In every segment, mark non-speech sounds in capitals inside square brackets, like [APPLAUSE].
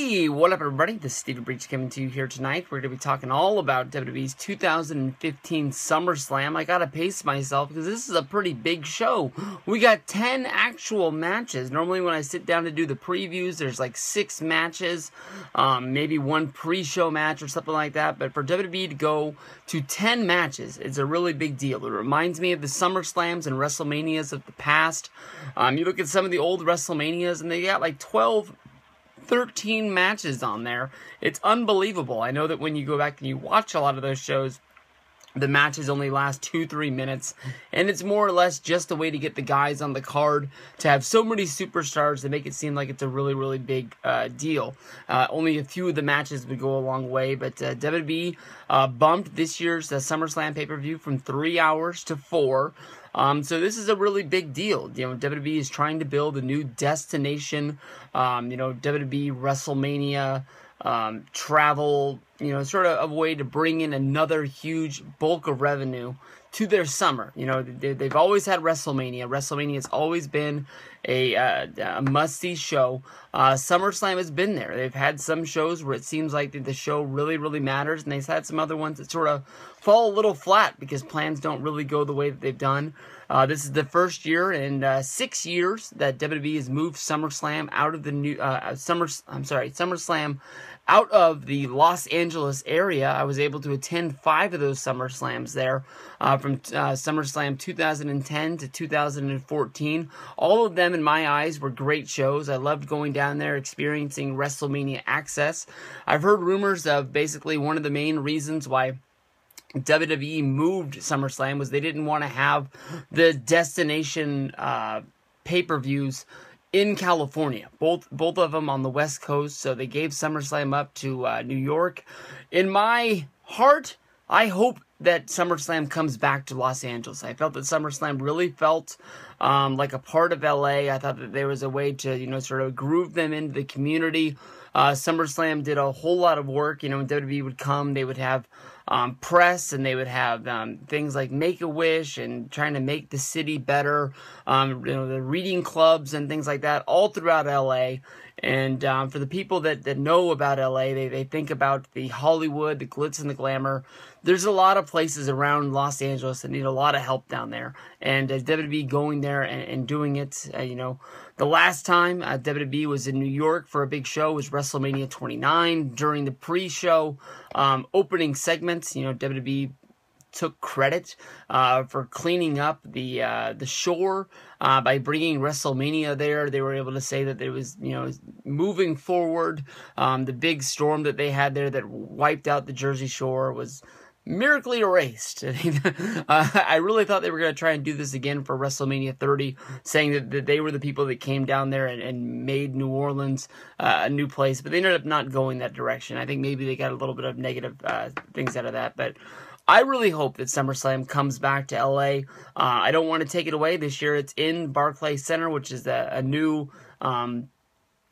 Hey, what up, everybody? This is Stevie Breech coming to you here tonight. We're going to be talking all about WWE's 2015 SummerSlam. I got to pace myself because this is a pretty big show. We got 10 actual matches. Normally, when I sit down to do the previews, there's like six matches, um, maybe one pre show match or something like that. But for WWE to go to 10 matches, it's a really big deal. It reminds me of the SummerSlams and WrestleManias of the past. Um, you look at some of the old WrestleManias, and they got like 12 13 matches on there. It's unbelievable. I know that when you go back and you watch a lot of those shows, the matches only last two, three minutes, and it's more or less just a way to get the guys on the card to have so many superstars to make it seem like it's a really, really big uh, deal. Uh, only a few of the matches would go a long way, but uh, WWE uh, bumped this year's uh, SummerSlam pay per view from three hours to four. Um, so this is a really big deal. You know, WWE is trying to build a new destination. Um, you know, WWE WrestleMania um, travel. You know, sort of a way to bring in another huge bulk of revenue to their summer. You know, they, have always had WrestleMania. WrestleMania has always been a, uh, a must-see show. Uh, SummerSlam has been there. They've had some shows where it seems like the show really, really matters, and they've had some other ones that sort of fall a little flat because plans don't really go the way that they've done. Uh, this is the first year in uh, six years that WWE has moved SummerSlam out of the new uh, Summer. I'm sorry, SummerSlam out of the Los Angeles area. I was able to attend five of those SummerSlams there uh, from uh, SummerSlam 2010 to 2014. All of them, in my eyes, were great shows. I loved going down there, experiencing WrestleMania Axxess. I've heard rumors of basically one of the main reasons why. WWE moved SummerSlam was they didn't want to have the destination uh, pay per views in California. Both both of them on the West Coast, so they gave SummerSlam up to uh, New York. In my heart, I hope that SummerSlam comes back to Los Angeles. I felt that SummerSlam really felt um, like a part of LA. I thought that there was a way to, you know, sort of groove them into the community. Uh, SummerSlam did a whole lot of work. You know, when WWE would come, they would have um, press and they would have um, things like Make a Wish and trying to make the city better. Um, you know, the reading clubs and things like that all throughout LA. And um, for the people that, that know about LA, they, they think about the Hollywood, the glitz and the glamour. There's a lot of places around Los Angeles that need a lot of help down there. And uh, WWE going there and, and doing it, uh, you know, the last time uh, WWE was in New York for a big show was WrestleMania 29. During the pre-show um, opening segments, you know, WWE took credit uh, for cleaning up the uh, the shore uh, by bringing WrestleMania there. They were able to say that it was you know moving forward. Um, the big storm that they had there that wiped out the Jersey Shore was miraculously erased. [LAUGHS] uh, I really thought they were going to try and do this again for WrestleMania 30, saying that, that they were the people that came down there and, and made New Orleans uh, a new place, but they ended up not going that direction. I think maybe they got a little bit of negative uh, things out of that, but I really hope that SummerSlam comes back to LA. Uh, I don't want to take it away this year. It's in Barclays Center, which is a, a new um,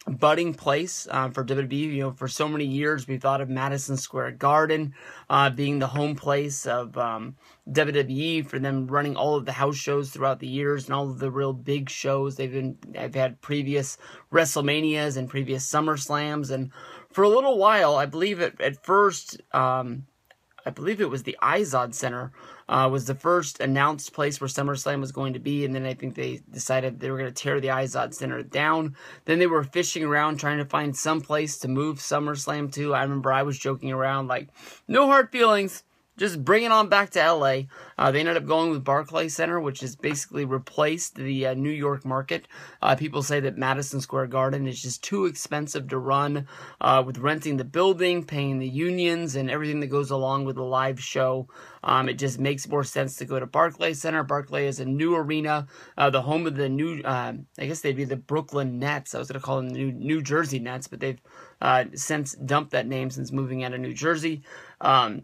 budding place uh, for WWE. You know, for so many years we thought of Madison Square Garden uh, being the home place of um, WWE for them running all of the house shows throughout the years and all of the real big shows. They've been I've had previous WrestleManias and previous Summer Slams, and for a little while, I believe at at first. Um, I believe it was the Izod Center, uh, was the first announced place where SummerSlam was going to be, and then I think they decided they were going to tear the Izod Center down. Then they were fishing around trying to find some place to move SummerSlam to. I remember I was joking around like, no hard feelings just bringing on back to LA. Uh, they ended up going with Barclay Center, which has basically replaced the uh, New York market. Uh, people say that Madison Square Garden is just too expensive to run uh, with renting the building, paying the unions, and everything that goes along with a live show. Um, it just makes more sense to go to Barclay Center. Barclay is a new arena, uh, the home of the new, uh, I guess they'd be the Brooklyn Nets. I was going to call them the new, new Jersey Nets, but they've since dumped that name since moving out of New Jersey. Um,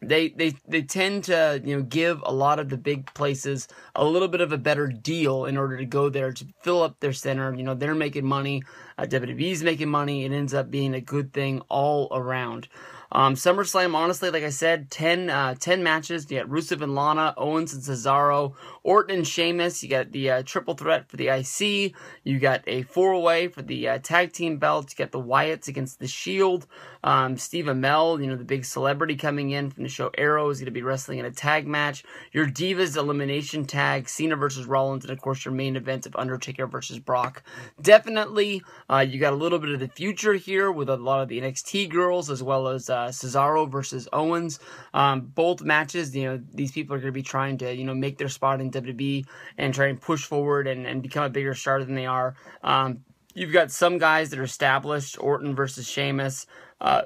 they they they tend to you know give a lot of the big places a little bit of a better deal in order to go there to fill up their center. You know they're making money, uh, WWE's making money. It ends up being a good thing all around. Um, SummerSlam, honestly, like I said, 10, uh, 10 matches. You got Rusev and Lana, Owens and Cesaro, Orton and Sheamus. You got the uh, triple threat for the IC. You got a four way for the uh, tag team belt. You got the Wyatts against the Shield. Um, Steve Amell, you know, the big celebrity coming in from the show Arrow, is going to be wrestling in a tag match. Your Divas Elimination Tag, Cena versus Rollins, and of course your main event of Undertaker versus Brock. Definitely, uh, you got a little bit of the future here with a lot of the NXT girls as well as uh, Cesaro versus Owens. Um, both matches, you know, these people are going to be trying to, you know, make their spot in WWE and try and push forward and, and become a bigger star than they are. Um, you've got some guys that are established, Orton versus Sheamus, uh,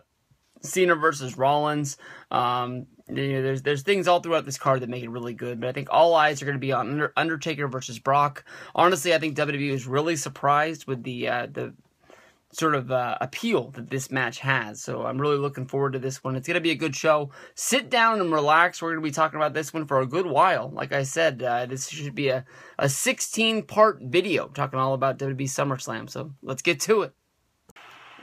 Cena versus Rollins. Um, you know, there's there's things all throughout this card that make it really good, but I think all eyes are going to be on Undertaker versus Brock. Honestly, I think WWE was really surprised with the uh, the sort of uh, appeal that this match has. So I'm really looking forward to this one. It's going to be a good show. Sit down and relax. We're going to be talking about this one for a good while. Like I said, uh, this should be a, a 16 part video talking all about WWE SummerSlam. So let's get to it.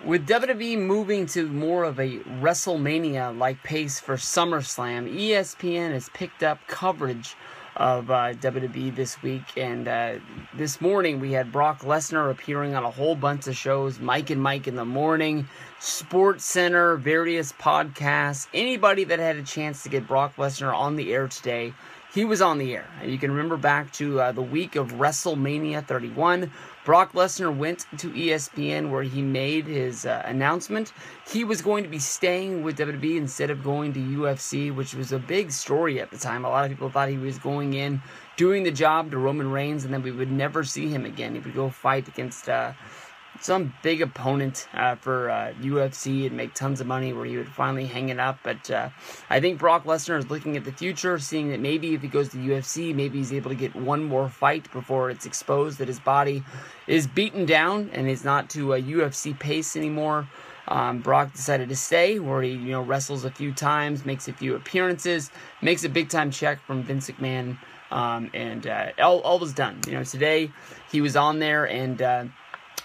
With WWE moving to more of a WrestleMania like pace for SummerSlam, ESPN has picked up coverage of uh, WWE this week. And uh, this morning we had Brock Lesnar appearing on a whole bunch of shows Mike and Mike in the morning, Sports Center, various podcasts. Anybody that had a chance to get Brock Lesnar on the air today he was on the air. And you can remember back to uh, the week of WrestleMania 31. Brock Lesnar went to ESPN where he made his uh, announcement. He was going to be staying with WWE instead of going to UFC, which was a big story at the time. A lot of people thought he was going in, doing the job to Roman Reigns, and then we would never see him again. He would go fight against. Uh, some big opponent uh, for uh, UFC and make tons of money where he would finally hang it up. But uh, I think Brock Lesnar is looking at the future, seeing that maybe if he goes to UFC, maybe he's able to get one more fight before it's exposed that his body is beaten down and is not to a UFC pace anymore. Um, Brock decided to stay, where he you know wrestles a few times, makes a few appearances, makes a big time check from Vince McMahon, um, and uh, all, all was done. You know, today he was on there and uh,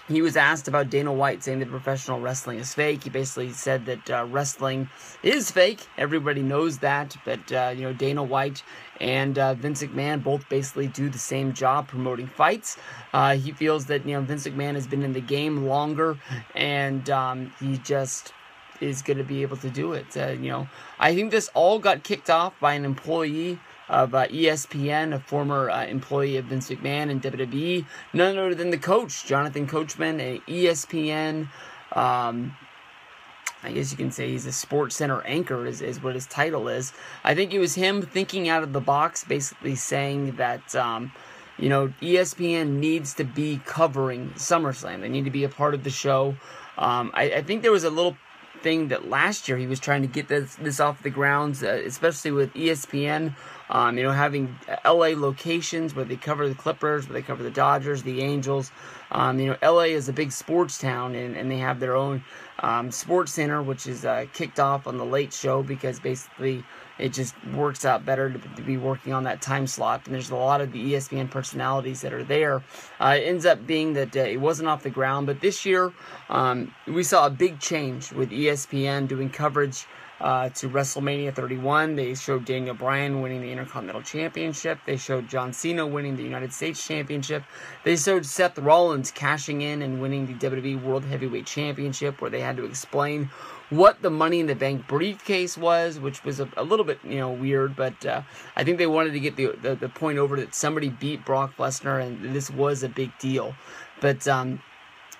he was asked about Dana White saying that professional wrestling is fake. He basically said that uh, wrestling is fake. Everybody knows that, but uh, you know Dana White and uh, Vince McMahon both basically do the same job promoting fights. Uh, he feels that you know Vince McMahon has been in the game longer, and um, he just is going to be able to do it. Uh, you know, I think this all got kicked off by an employee of uh, ESPN, a former uh, employee of Vince McMahon and WWE, none other than the coach, Jonathan Coachman, a ESPN. Um, I guess you can say he's a Sports Center anchor, is, is what his title is. I think it was him thinking out of the box, basically saying that, um, you know, ESPN needs to be covering SummerSlam. They need to be a part of the show. Um, I, I think there was a little thing that last year he was trying to get this, this off the grounds, uh, especially with ESPN um, you know, having LA locations where they cover the Clippers, where they cover the Dodgers, the Angels. Um, you know, LA is a big sports town, and, and they have their own um, sports center, which is uh, kicked off on the late show because basically it just works out better to, to, be working on that time slot. And there's a lot of the ESPN personalities that are there. Uh, it ends up being that uh, it wasn't off the ground, but this year um, we saw a big change with ESPN doing coverage uh, to WrestleMania 31. They showed Daniel Bryan winning the Intercontinental Championship. They showed John Cena winning the United States Championship. They showed Seth Rollins cashing in and winning the WWE World Heavyweight Championship, where they had to explain what the Money in the Bank briefcase was, which was a, a little bit you know weird, but uh, I think they wanted to get the, the, the point over that somebody beat Brock Lesnar, and this was a big deal. But um,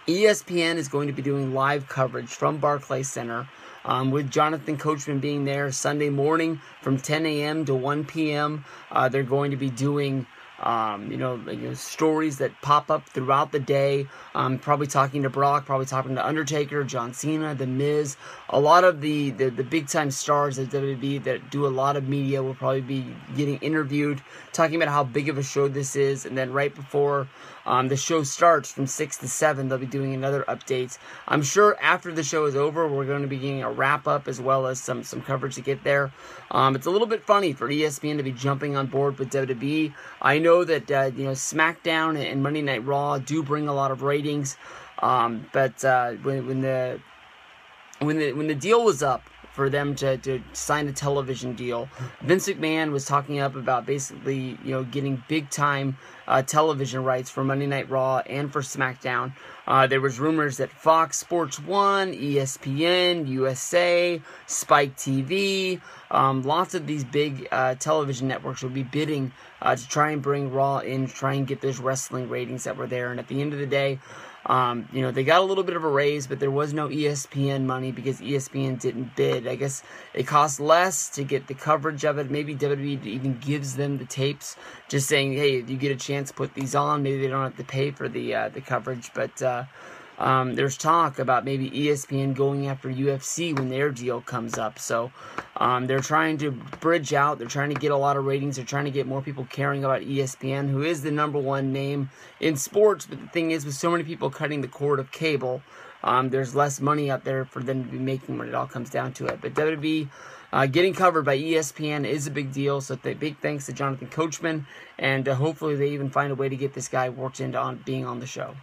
ESPN is going to be doing live coverage from Barclays Center um, with Jonathan Coachman being there Sunday morning from 10 a.m. to 1 p.m. Uh, they're going to be doing um, you know, you know, stories that pop up throughout the day. Um, probably talking to Brock, probably talking to Undertaker, John Cena, The Miz. A lot of the, the, the big time stars at WWE that do a lot of media will probably be getting interviewed, talking about how big of a show this is. And then right before um, the show starts from 6 to 7, they'll be doing another update. I'm sure after the show is over, we're going to be getting a wrap up as well as some, some coverage to get there. Um, it's a little bit funny for ESPN to be jumping on board with WWE. I know that uh, you know SmackDown and Monday Night Raw do bring a lot of ratings, um, but uh, when, when the when the when the deal was up for them to, to sign a television deal. Vince McMahon was talking up about basically, you know, getting big time uh, television rights for Monday Night Raw and for SmackDown. Uh, there was rumors that Fox Sports One, ESPN, USA, Spike TV, um, lots of these big uh, television networks would be bidding uh, to try and bring Raw in, try and get those wrestling ratings that were there. And at the end of the day, um, you know, they got a little bit of a raise, but there was no ESPN money because ESPN didn't bid. I guess it costs less to get the coverage of it. Maybe WWE even gives them the tapes, just saying, hey, if you get a chance, put these on. Maybe they don't have to pay for the uh, the coverage, but. Uh, um, there's talk about maybe ESPN going after UFC when their deal comes up. So um, they're trying to bridge out. They're trying to get a lot of ratings. They're trying to get more people caring about ESPN, who is the number one name in sports. But the thing is, with so many people cutting the cord of cable, um, there's less money out there for them to be making when it all comes down to it. But WWE. Uh, getting covered by ESPN is a big deal, so th- big thanks to Jonathan Coachman, and uh, hopefully they even find a way to get this guy worked into on being on the show.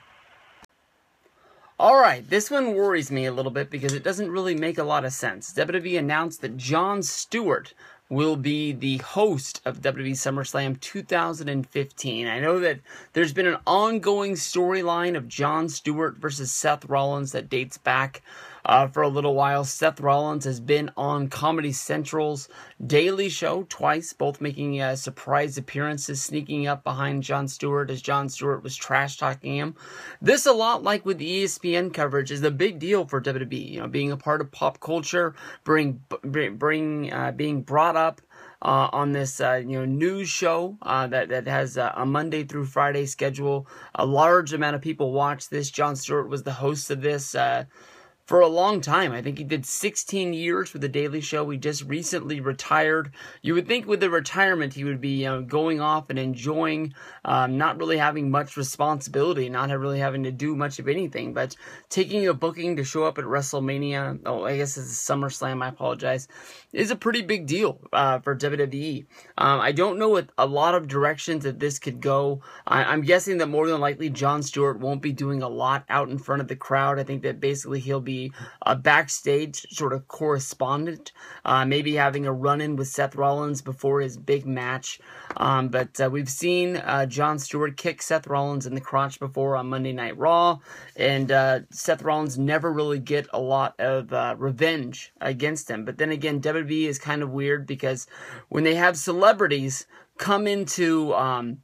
All right, this one worries me a little bit because it doesn't really make a lot of sense. WWE announced that Jon Stewart will be the host of WWE SummerSlam 2015. I know that there's been an ongoing storyline of Jon Stewart versus Seth Rollins that dates back uh, for a little while. Seth Rollins has been on Comedy Central's Daily Show twice, both making uh, surprise appearances, sneaking up behind Jon Stewart as Jon Stewart was trash talking him. This, a lot like with the ESPN coverage, is a big deal for WWE. You know, being a part of pop culture, bring, bring, uh, being brought up uh, on this uh, you know news show uh, that that has a Monday through Friday schedule. A large amount of people watch this. Jon Stewart was the host of this uh, for a long time. I think he did 16 years for the Daily Show. He just recently retired. You would think with the retirement he would be you know, going off and enjoying, um, not really having much responsibility, not really having to do much of anything, but taking a booking to show up at WrestleMania. Oh, I guess it's SummerSlam. I apologize. Is a pretty big deal uh, for WWE. Um, I don't know what a lot of directions that this could go. I, am guessing that more than likely Jon Stewart won't be doing a lot out in front of the crowd. I think that basically he'll be a backstage sort of correspondent, uh, maybe having a run in with Seth Rollins before his big match. Um, but uh, we've seen uh, Jon Stewart kick Seth Rollins in the crotch before on Monday Night Raw, and uh, Seth Rollins never really get a lot of uh, revenge against him. But then again, WWE is kind of weird because when they have celebrities come into um,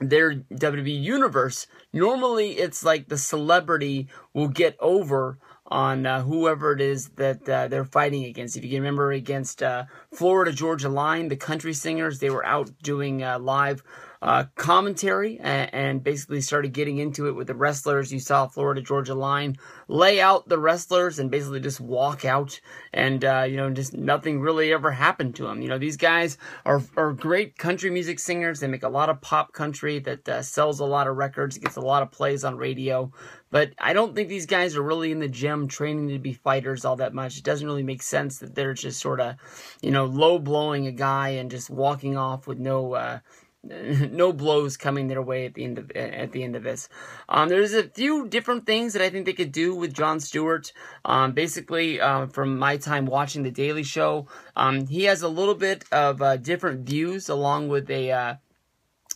their WWE universe, normally it's like the celebrity will get over on uh, whoever it is that uh, they're fighting against. If you can remember against uh, Florida Georgia Line, the country singers, they were out doing uh, live uh, commentary and, and, basically started getting into it with the wrestlers. You saw Florida Georgia Line lay out the wrestlers and basically just walk out, and uh, you know, just nothing really ever happened to them. You know, these guys are are great country music singers. They make a lot of pop country that sells a lot of records, gets a lot of plays on radio. But I don't think these guys are really in the gym training to be fighters all that much. It doesn't really make sense that they're just sort of, you know, low blowing a guy and just walking off with no uh, [LAUGHS] no blows coming their way at the end of at the end of this. Um, there's a few different things that I think they could do with Jon Stewart. Um, basically, uh, from my time watching the Daily Show, um, he has a little bit of uh, different views, along with a uh,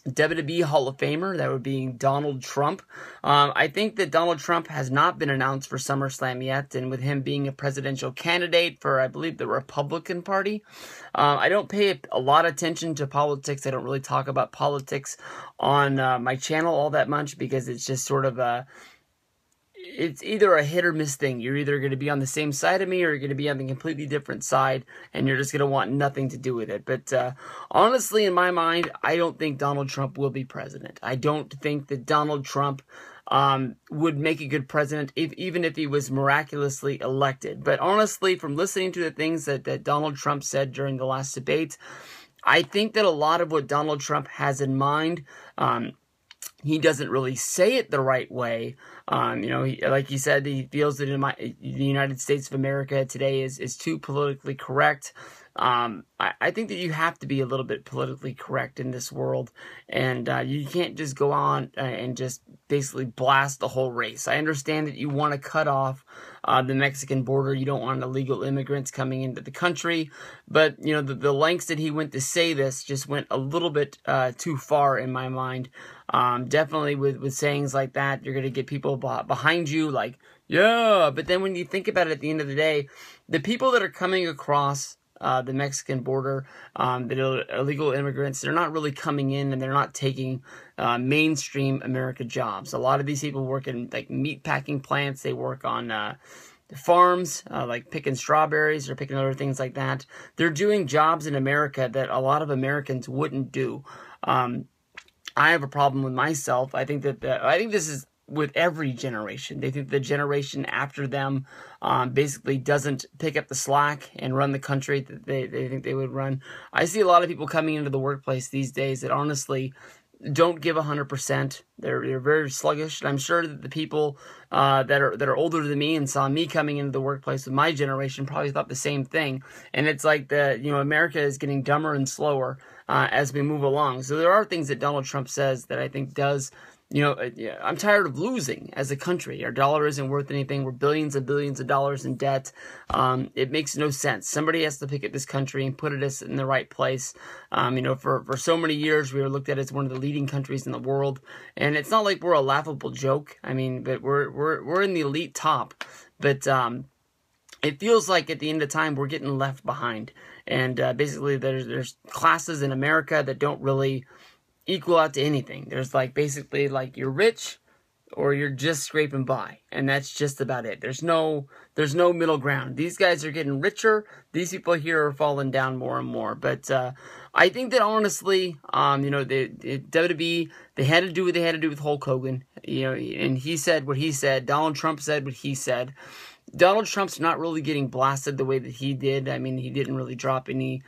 WWE Hall of Famer, that would be Donald Trump. Um, I think that Donald Trump has not been announced for SummerSlam yet, and with him being a presidential candidate for, I believe, the Republican Party, um, I don't pay a lot of attention to politics. I don't really talk about politics on uh, my channel all that much because it's just sort of a it's either a hit or miss thing. You're either going to be on the same side of me or you're going to be on the completely different side and you're just going to want nothing to do with it. But uh, honestly, in my mind, I don't think Donald Trump will be president. I don't think that Donald Trump um, would make a good president if, even if he was miraculously elected. But honestly, from listening to the things that, that Donald Trump said during the last debate, I think that a lot of what Donald Trump has in mind, um, he doesn't really say it the right way, Um, you know, he, like he said, he feels that in my, the United States of America today is, is too politically correct. Um, I, I, think that you have to be a little bit politically correct in this world, and uh, you can't just go on uh, and just basically blast the whole race. I understand that you want to cut off uh, the Mexican border. You don't want illegal immigrants coming into the country, but you know the, the lengths that he went to say this just went a little bit uh, too far in my mind. Um, definitely with with sayings like that, you're gonna get people behind you like yeah, but then when you think about it, at the end of the day, the people that are coming across uh, the Mexican border. Um, the illegal immigrants, they're not really coming in and they're not taking uh, mainstream America jobs. A lot of these people work in like meat packing plants. They work on uh, farms, uh, like picking strawberries or picking other things like that. They're doing jobs in America that a lot of Americans wouldn't do. Um, I have a problem with myself. I think that the, I think this is with every generation. They think the generation after them um, basically doesn't pick up the slack and run the country that they, they think they would run. I see a lot of people coming into the workplace these days that honestly don't give 100%. They're, they're very sluggish. And I'm sure that the people uh, that are that are older than me and saw me coming into the workplace with my generation probably thought the same thing. And it's like the, you know, America is getting dumber and slower uh, as we move along. So there are things that Donald Trump says that I think does you know, uh, I'm tired of losing as a country. Our dollar isn't worth anything. We're billions and billions of dollars in debt. Um, it makes no sense. Somebody has to pick up this country and put it in the right place. Um, you know, for, for so many years, we were looked at as one of the leading countries in the world. And it's not like we're a laughable joke. I mean, but we're, we're, we're in the elite top. But, um, it feels like at the end of time we're getting left behind and uh, basically there's there's classes in America that don't really equal out to anything. There's like basically like you're rich or you're just scraping by and that's just about it. There's no there's no middle ground. These guys are getting richer. These people here are falling down more and more. But uh, i think that honestly um, you know the, the wwe they had to do what they had to do with hulk hogan. You know and he said what he said. Donald trump said what he said donald trump's not really getting blasted the way that he did i mean he didn't really drop any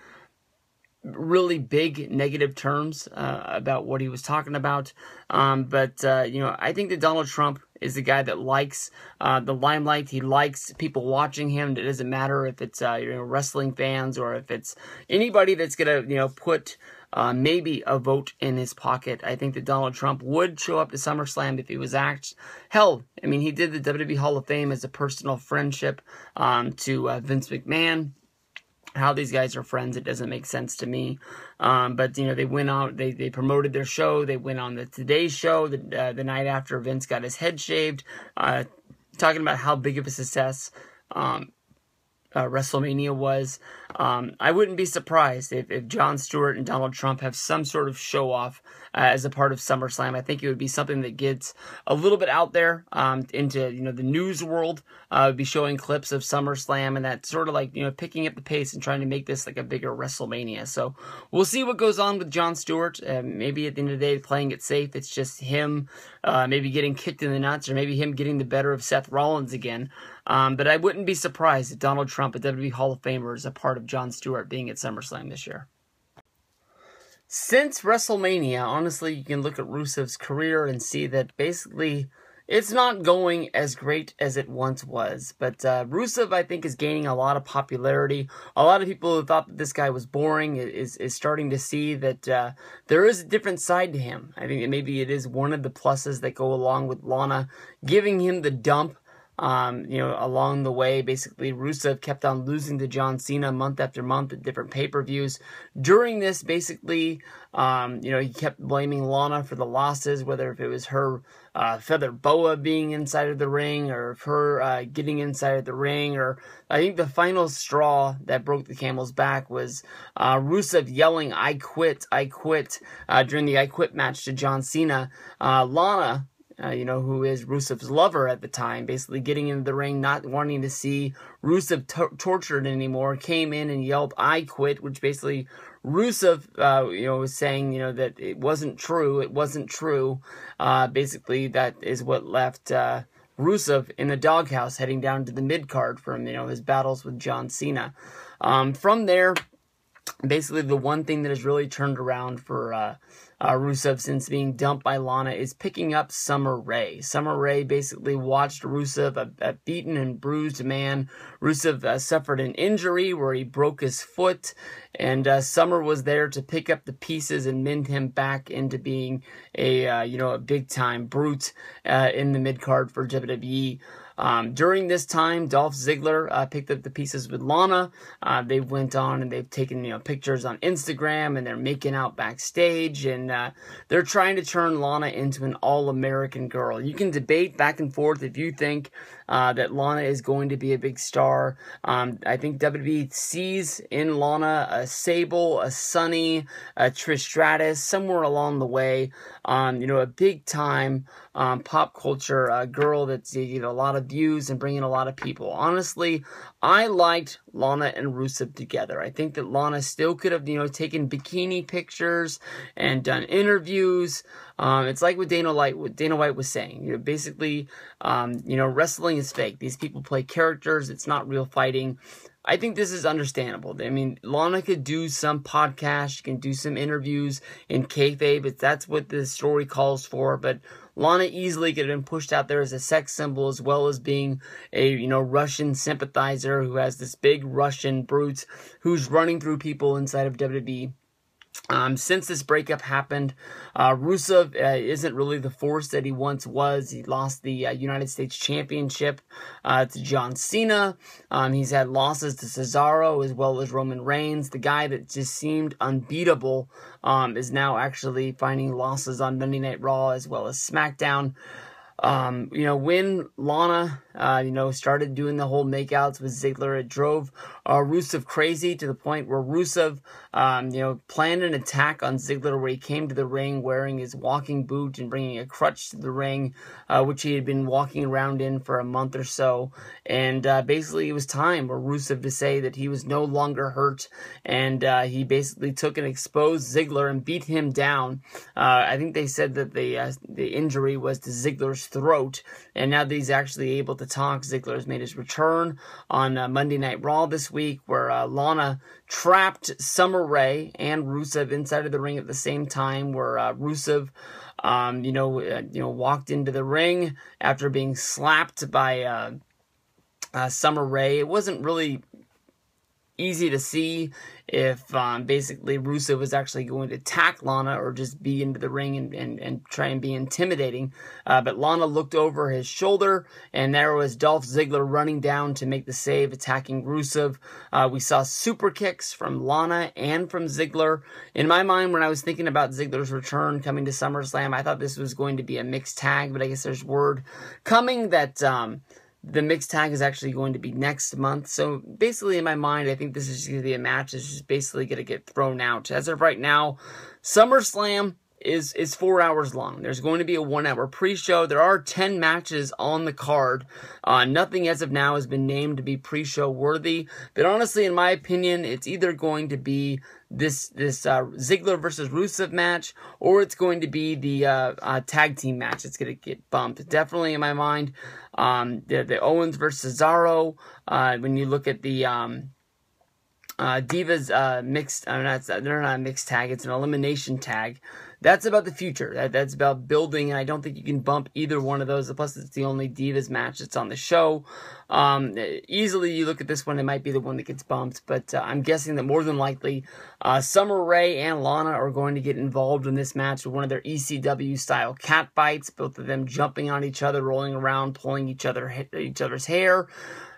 really big negative terms uh, about what he was talking about. Um, but, uh, you know, I think that Donald Trump is the guy that likes uh, the limelight. He likes people watching him. It doesn't matter if it's, uh, you know, wrestling fans or if it's anybody that's going to, you know, put uh, maybe a vote in his pocket. I think that Donald Trump would show up to SummerSlam if he was asked. Hell, I mean, he did the WWE Hall of Fame as a personal friendship um, to uh, Vince McMahon how these guys are friends it doesn't make sense to me um, but you know they went out they, they promoted their show they went on the today show the, uh, the night after vince got his head shaved uh, talking about how big of a success um, uh, WrestleMania was. Um, I wouldn't be surprised if, if Jon Stewart and Donald Trump have some sort of show off uh, as a part of SummerSlam. I think it would be something that gets a little bit out there um, into you know the news world. Uh, be showing clips of SummerSlam and that sort of like you know picking up the pace and trying to make this like a bigger WrestleMania. So we'll see what goes on with Jon Stewart. Uh, maybe at the end of the day, playing it safe. It's just him uh, maybe getting kicked in the nuts or maybe him getting the better of Seth Rollins again. Um, but I wouldn't be surprised if Donald Trump, a WWE Hall of Famer, is a part of Jon Stewart being at SummerSlam this year. Since WrestleMania, honestly, you can look at Rusev's career and see that basically it's not going as great as it once was. But uh, Rusev, I think, is gaining a lot of popularity. A lot of people who thought that this guy was boring is is starting to see that uh, there is a different side to him. I think that maybe it is one of the pluses that go along with Lana giving him the dump um, you know, along the way, basically, Rusev kept on losing to John Cena month after month at different pay per views. During this, basically, um, you know, he kept blaming Lana for the losses, whether if it was her uh, feather boa being inside of the ring or her uh, getting inside of the ring, or I think the final straw that broke the camel's back was uh, Rusev yelling, I quit, I quit, uh, during the I quit match to John Cena. Uh, Lana uh, you know, who is Rusev's lover at the time, basically getting into the ring, not wanting to see Rusev t- tortured anymore, came in and yelled, I quit, which basically Rusev, uh, you know, was saying, you know, that it wasn't true, it wasn't true. Uh, basically, that is what left, uh, Rusev in the doghouse heading down to the mid card from, you know, his battles with John Cena. Um, from there, basically the one thing that has really turned around for uh, Rusev since being dumped by Lana is picking up Summer Rae. Summer Rae basically watched Rusev, a, a beaten and bruised man. Rusev uh, suffered an injury where he broke his foot, and uh, Summer was there to pick up the pieces and mend him back into being a uh, you know a big time brute uh, in the mid card for WWE. Um, during this time, Dolph Ziggler uh, picked up the pieces with Lana. Uh, they went on and they've taken you know pictures on Instagram and they're making out backstage and uh, they're trying to turn Lana into an all-American girl. You can debate back and forth if you think uh, that Lana is going to be a big star. Um, I think WWE sees in Lana a Sable, a Sunny, a Trish Stratus, somewhere along the way. Um, you know, a big time um, pop culture uh, girl that's know, a lot of views and bringing a lot of people. Honestly, I liked Lana and Rusev together. I think that Lana still could have, you know, taken bikini pictures and done interviews. Um, it's like what Dana White, what Dana White was saying. You know, basically, um, you know, wrestling is fake. These people play characters. It's not real fighting. I think this is understandable. I mean, Lana could do some podcasts, she can do some interviews in kayfabe, but that's what the story calls for. But Lana easily could have been pushed out there as a sex symbol as well as being a, you know, Russian sympathizer who has this big Russian brute who's running through people inside of WWE. Um, since this breakup happened, uh, Rusev uh, isn't really the force that he once was. He lost the uh, United States Championship uh, to John Cena. Um, he's had losses to Cesaro as well as Roman Reigns. The guy that just seemed unbeatable um, is now actually finding losses on Monday Night Raw as well as SmackDown. Um, you know, when Lana, uh, you know, started doing the whole makeouts with Ziggler, it drove uh, Rusev crazy to the point where Rusev, um, you know, planned an attack on Ziggler where he came to the ring wearing his walking boot and bringing a crutch to the ring, uh, which he had been walking around in for a month or so. And uh, basically, it was time for Rusev to say that he was no longer hurt, and uh, he basically took and exposed Ziggler and beat him down. Uh, I think they said that the uh, the injury was to Ziggler's throat. And now that he's actually able to talk, Ziggler has made his return on uh, Monday Night Raw this week, where uh, Lana trapped Summer Rae and Rusev inside of the ring at the same time, where uh, Rusev. Um, you know, uh, you know, walked into the ring after being slapped by uh, uh, Summer Rae. It wasn't really easy to see if um, basically Rusev was actually going to attack Lana or just be into the ring and, and, and try and be intimidating. Uh, but Lana looked over his shoulder, and there was Dolph Ziggler running down to make the save, attacking Rusev. Uh, we saw super kicks from Lana and from Ziggler. In my mind, when I was thinking about Ziggler's return coming to SummerSlam, I thought this was going to be a mixed tag, but I guess there's word coming that. Um, the mixed tag is actually going to be next month. So basically, in my mind, I think this is going to be a match that's just basically going to get thrown out. As of right now, SummerSlam is is four hours long. There's going to be a one hour pre-show. There are ten matches on the card. Uh, nothing as of now has been named to be pre-show worthy. But honestly, in my opinion, it's either going to be this this uh, Ziggler versus Rusev match, or it's going to be the uh, uh, tag team match. It's going to get bumped. Definitely in my mind, um, the the Owens versus Cesaro. Uh, when you look at the um, uh, Divas uh, mixed, not, they're not a mixed tag. It's an elimination tag that's about the future. That, that's about building, and I don't think you can bump either one of those. Plus, it's the only Divas match that's on the show. Um, easily, you look at this one, it might be the one that gets bumped, but uh, I'm guessing that more than likely, uh, Summer Rae and Lana are going to get involved in this match with one of their ECW style cat fights, both of them jumping on each other, rolling around, pulling each other each other's hair.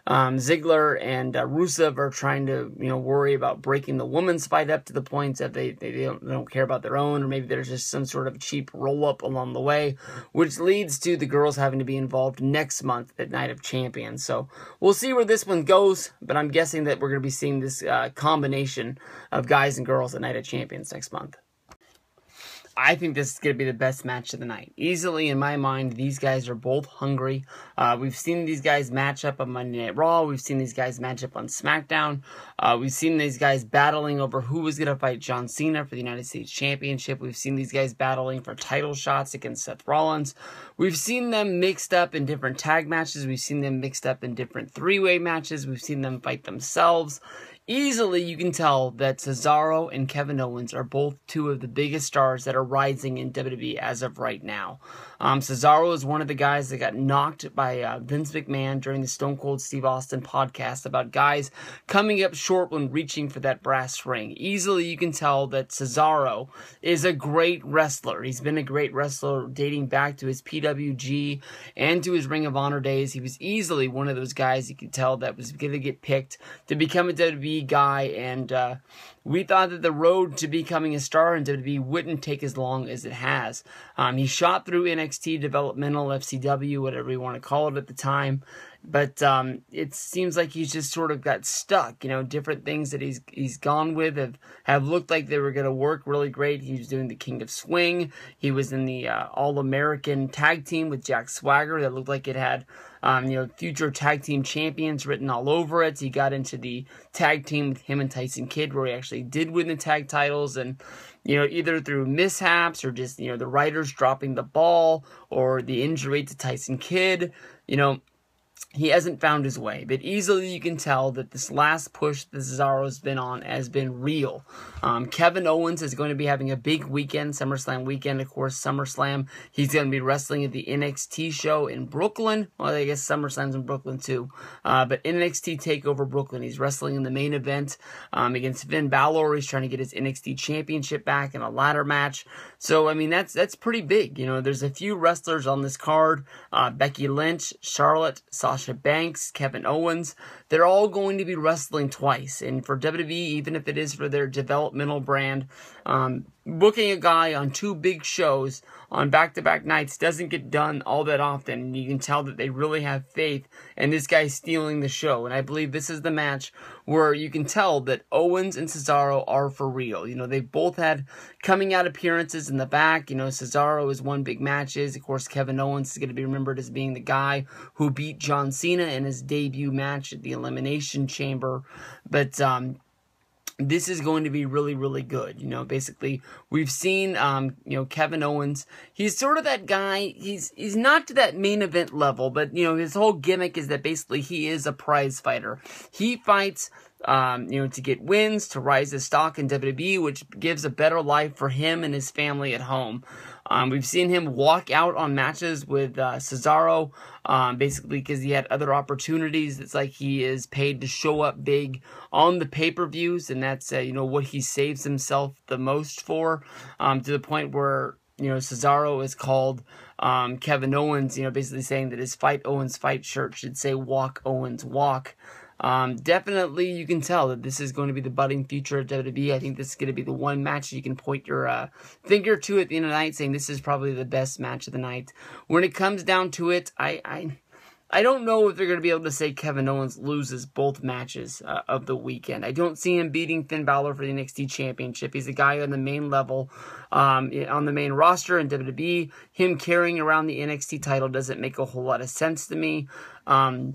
Um, Ziggler and uh, Rusev are trying to, you know, worry about breaking the women's fight up to the point that they, they, they, don't, they don't care about their own, or maybe there's just some sort of cheap roll up along the way, which leads to the girls having to be involved next month at Night of Champions. So we'll see where this one goes, but I'm guessing that we're going to be seeing this uh, combination of guys and girls at Night of Champions next month. I think this is going to be the best match of the night. Easily, in my mind, these guys are both hungry. Uh, we've seen these guys match up on Monday Night Raw. We've seen these guys match up on SmackDown. Uh, we've seen these guys battling over who was going to fight John Cena for the United States Championship. We've seen these guys battling for title shots against Seth Rollins. We've seen them mixed up in different tag matches. We've seen them mixed up in different three way matches. We've seen them fight themselves easily you can tell that Cesaro and Kevin Owens are both two of the biggest stars that are rising in WWE as of right now. Um, Cesaro is one of the guys that got knocked by uh, Vince McMahon during the Stone Cold Steve Austin podcast about guys coming up short when reaching for that brass ring. Easily you can tell that Cesaro is a great wrestler. He's been a great wrestler dating back to his PWG and to his Ring of Honor days. He was easily one of those guys you could tell that was going to get picked to become a WWE guy and uh, we thought that the road to becoming a star in WWE wouldn't take as long as it has. Um, he shot through NXT developmental, FCW, whatever you want to call it at the time, but um, it seems like he's just sort of got stuck. You know, different things that he's he's gone with have have looked like they were going to work really great. He was doing the King of Swing. He was in the uh, All American Tag Team with Jack Swagger that looked like it had um, you know, future tag team champions written all over it. He got into the tag team with him and Tyson Kidd, where he actually did win the tag titles, and you know, either through mishaps or just you know the writers dropping the ball or the injury to Tyson Kidd. You know, he hasn't found his way, but easily you can tell that this last push that Cesaro's been on has been real. Um, Kevin Owens is going to be having a big weekend, SummerSlam weekend, of course, SummerSlam. He's going to be wrestling at the NXT show in Brooklyn. Well, I guess SummerSlam's in Brooklyn too. Uh, but NXT TakeOver Brooklyn. He's wrestling in the main event um, against Finn Balor. He's trying to get his NXT championship back in a ladder match. So, I mean, that's that's pretty big. You know, there's a few wrestlers on this card. Uh, Becky Lynch, Charlotte, Sasha Banks, Kevin Owens, they're all going to be wrestling twice. And for WWE, even if it is for their developmental brand, um, booking a guy on two big shows on back to back nights doesn't get done all that often. You can tell that they really have faith in this guy stealing the show. And I believe this is the match where you can tell that Owens and Cesaro are for real. You know, they've both had coming out appearances in the back. You know, Cesaro is one big matches. Of course, Kevin Owens is going to be remembered as being the guy who beat John Cena in his debut match at the Elimination Chamber. But, um, this is going to be really, really good. You know, basically, we've seen, um, you know, Kevin Owens. He's sort of that guy. He's he's not to that main event level, but you know, his whole gimmick is that basically he is a prize fighter. He fights um, you know, to get wins, to rise his stock in WWE, which gives a better life for him and his family at home. Um, we've seen him walk out on matches with uh, Cesaro, um, basically because he had other opportunities. It's like he is paid to show up big on the pay per views, and that's uh, you know what he saves himself the most for, um, to the point where you know Cesaro is called um, Kevin Owens, you know, basically saying that his Fight Owens Fight shirt should say Walk Owens Walk. Um, definitely, you can tell that this is going to be the budding future of WWE. I think this is going to be the one match you can point your uh, finger to at the end of the night, saying this is probably the best match of the night. When it comes down to it, I, I, I don't know if they're going to be able to say Kevin Owens loses both matches uh, of the weekend. I don't see him beating Finn Balor for the NXT Championship. He's a guy on the main level, um, on the main roster in WWE. Him carrying around the NXT title doesn't make a whole lot of sense to me. Um,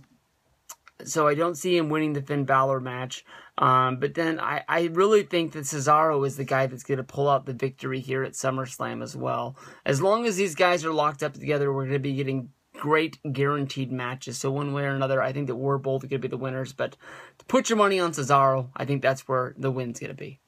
so I don't see him winning the Finn Balor match. Um, but then I, I really think that Cesaro is the guy that's going to pull out the victory here at SummerSlam as well. As long as these guys are locked up together, we're going to be getting great guaranteed matches. So one way or another, I think that we're both going to be the winners. But put your money on Cesaro. I think that's where the win's going to be.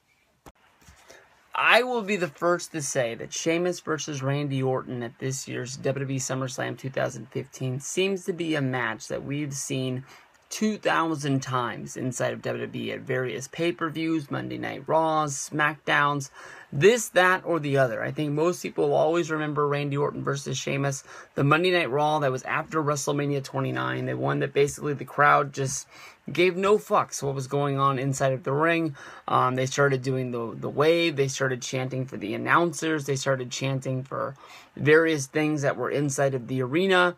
I will be the first to say that Sheamus versus Randy Orton at this year's WWE SummerSlam 2015 seems to be a match that we've seen 2,000 times inside of WWE at various pay per views, Monday Night Raws, SmackDowns, this, that, or the other. I think most people will always remember Randy Orton versus Sheamus, the Monday Night Raw that was after WrestleMania 29, the one that basically the crowd just gave no fucks what was going on inside of the ring. Um, they started doing the the wave. They started chanting for the announcers. They started chanting for various things that were inside of the arena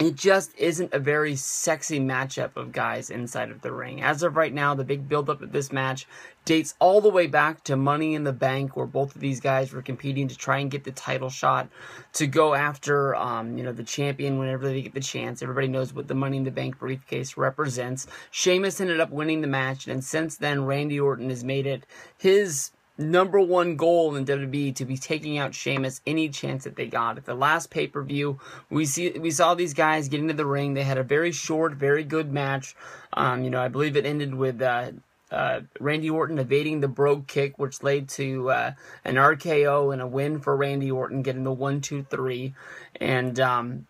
it just isn't a very sexy matchup of guys inside of the ring. As of right now, the big buildup of this match dates all the way back to Money in the Bank, where both of these guys were competing to try and get the title shot to go after, um, you know, the champion whenever they get the chance. Everybody knows what the Money in the Bank briefcase represents. Sheamus ended up winning the match, and since then, Randy Orton has made it his number one goal in WWE to be taking out Sheamus any chance that they got. At the last pay per view, we see we saw these guys get into the ring. They had a very short, very good match. Um, you know, I believe it ended with uh, uh, Randy Orton evading the brogue kick, which led to uh, an RKO and a win for Randy Orton, getting the one, two, three, and um,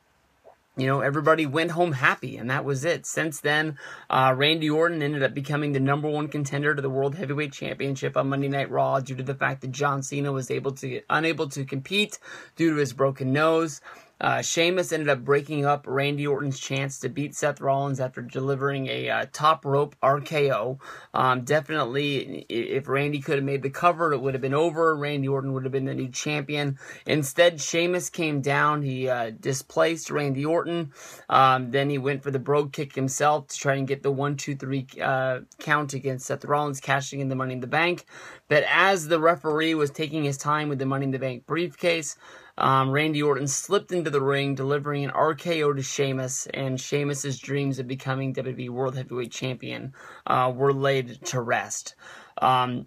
you know, everybody went home happy, and that was it. Since then, uh, Randy Orton ended up becoming the number one contender to the World Heavyweight Championship on Monday Night Raw due to the fact that John Cena was able to unable to compete due to his broken nose. Uh, Sheamus ended up breaking up Randy Orton's chance to beat Seth Rollins after delivering a uh, top rope RKO. Um, definitely, if Randy could have made the cover, it would have been over. Randy Orton would have been the new champion. Instead, Sheamus came down. He uh, displaced Randy Orton. Um, then he went for the brogue kick himself to try and get the one, two, three uh, count against Seth Rollins, cashing in the Money in the Bank. But as the referee was taking his time with the Money in the Bank briefcase, um, Randy Orton slipped into the ring, delivering an RKO to Sheamus, and Sheamus's dreams of becoming WWE World Heavyweight Champion uh, were laid to rest. Um,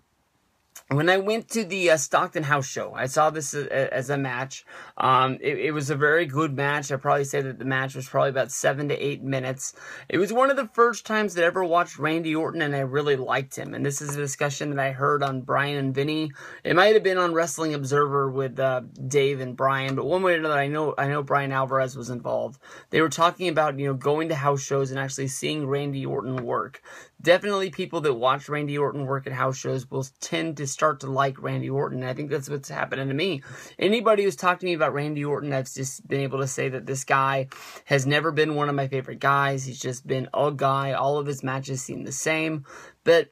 when I went to the uh, Stockton House show, I saw this as, as a match. Um, it, it, was a very good match. I probably say that the match was probably about seven to eight minutes. It was one of the first times that I ever watched Randy Orton, and I really liked him. And this is a discussion that I heard on Bryan and Vinny. It might have been on Wrestling Observer with uh, Dave and Bryan, but one way or another, I know I know Bryan Alvarez was involved. They were talking about you know going to house shows and actually seeing Randy Orton work definitely people that watch Randy Orton work at house shows will tend to start to like Randy Orton. I think that's what's happening to me. Anybody who's talked to me about Randy Orton, I've just been able to say that this guy has never been one of my favorite guys. He's just been a guy. All of his matches seem the same. But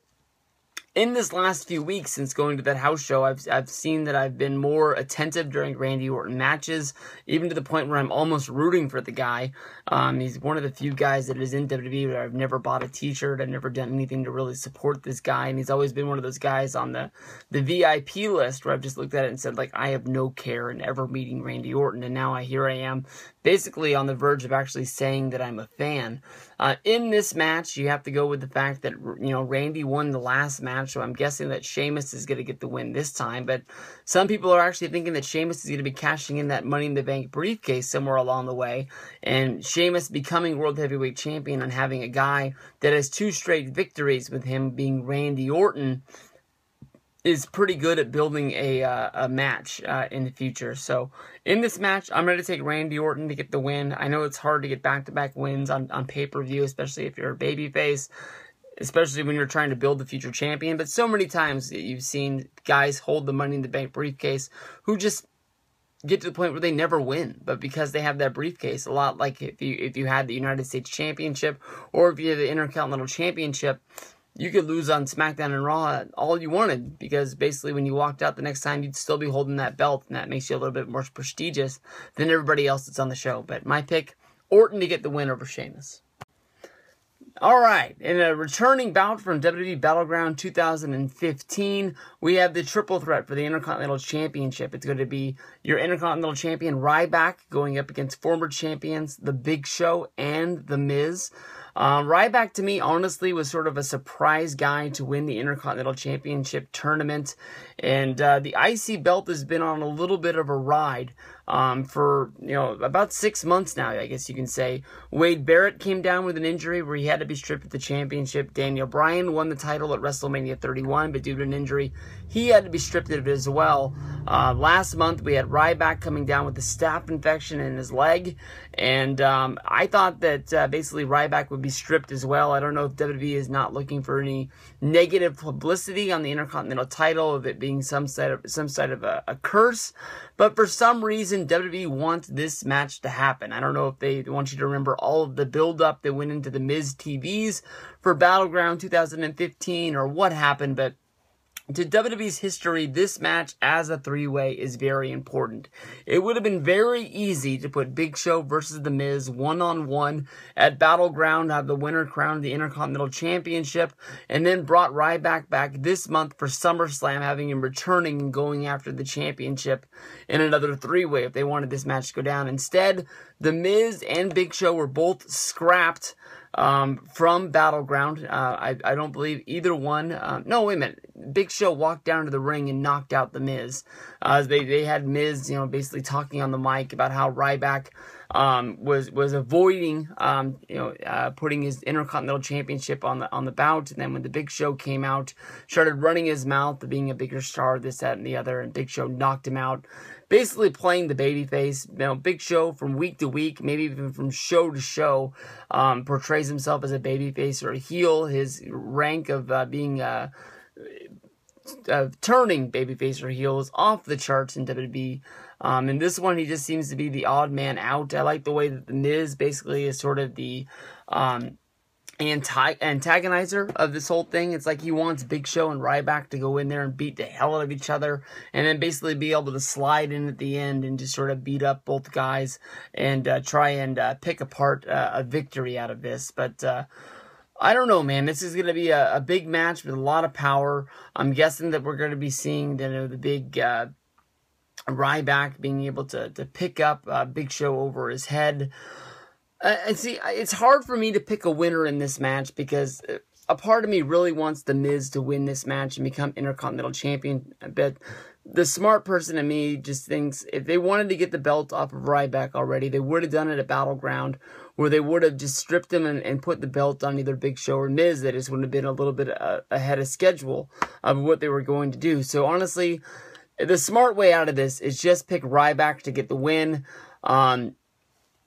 in this last few weeks since going to that house show, I've I've seen that I've been more attentive during Randy Orton matches, even to the point where I'm almost rooting for the guy. Um, he's one of the few guys that is in WWE where I've never bought a T-shirt, I've never done anything to really support this guy, and he's always been one of those guys on the the VIP list where I've just looked at it and said like I have no care in ever meeting Randy Orton, and now I here I am basically on the verge of actually saying that I'm a fan. Uh, in this match, you have to go with the fact that you know Randy won the last match, so I'm guessing that Sheamus is going to get the win this time. But some people are actually thinking that Sheamus is going to be cashing in that Money in the Bank briefcase somewhere along the way, and Sheamus becoming World Heavyweight Champion and having a guy that has two straight victories with him being Randy Orton is pretty good at building a uh, a match uh, in the future. So in this match, I'm going to take Randy Orton to get the win. I know it's hard to get back to back wins on, on pay per view, especially if you're a babyface, especially when you're trying to build the future champion. But so many times you've seen guys hold the Money in the Bank briefcase who just get to the point where they never win, but because they have that briefcase, a lot like if you if you had the United States Championship or if you had the Intercontinental Championship you could lose on SmackDown and Raw all you wanted because basically when you walked out the next time you'd still be holding that belt and that makes you a little bit more prestigious than everybody else that's on the show. But my pick, Orton to get the win over Sheamus. All right, in a returning bout from WWE Battleground 2015, we have the triple threat for the Intercontinental Championship. It's going to be your Intercontinental Champion Ryback going up against former champions The Big Show and The Miz. Um, Ryback to me, honestly, was sort of a surprise guy to win the Intercontinental Championship tournament. And uh, the IC belt has been on a little bit of a ride um, for you know about six months now. I guess you can say Wade Barrett came down with an injury where he had to be stripped of the championship. Daniel Bryan won the title at WrestleMania 31, but due to an injury, he had to be stripped of it as well. Uh, last month we had Ryback coming down with a staph infection in his leg, and um, I thought that uh, basically Ryback would be stripped as well. I don't know if WWE is not looking for any negative publicity on the Intercontinental title of it being some side of some side of a, a curse, but for some reason WWE wants this match to happen. I don't know if they want you to remember all of the build up that went into the Miz TVs for Battleground 2015 or what happened, but to WWE's history, this match as a three way is very important. It would have been very easy to put Big Show versus The Miz one on one at Battleground, have the winner crowned the Intercontinental Championship, and then brought Ryback back this month for SummerSlam, having him returning and going after the championship in another three way if they wanted this match to go down. Instead, The Miz and Big Show were both scrapped um, from Battleground. Uh, I, I don't believe either one. Uh, no, wait a minute. Big Show walked down to the ring and knocked out The Miz. Uh, they, they had Miz, you know, basically talking on the mic about how Ryback um, was was avoiding um, you know uh, putting his Intercontinental Championship on the on the bout, and then when the Big Show came out, started running his mouth, being a bigger star, this that and the other, and Big Show knocked him out. Basically playing the babyface, you know, Big Show from week to week, maybe even from show to show, um, portrays himself as a babyface or a heel. His rank of uh, being uh, uh, turning babyface or heel is off the charts in WWE. Um, in this one, he just seems to be the odd man out. I like the way that the Miz basically is sort of the um, anti antagonizer of this whole thing. It's like he wants Big Show and Ryback to go in there and beat the hell out of each other, and then basically be able to slide in at the end and just sort of beat up both guys and uh, try and uh, pick apart uh, a victory out of this. But uh, I don't know, man. This is going to be a, a, big match with a lot of power. I'm guessing that we're going to be seeing you know, the big uh, Ryback being able to to pick up uh, Big Show over his head. Uh, and see, it's hard for me to pick a winner in this match because uh, a part of me really wants the Miz to win this match and become Intercontinental Champion. But the smart person in me just thinks if they wanted to get the belt off of Ryback already, they would have done it at Battleground, where they would have just stripped him and, and put the belt on either Big Show or Miz. That just would have been a little bit uh, ahead of schedule of what they were going to do. So honestly the smart way out of this is just pick Ryback to get the win. Um,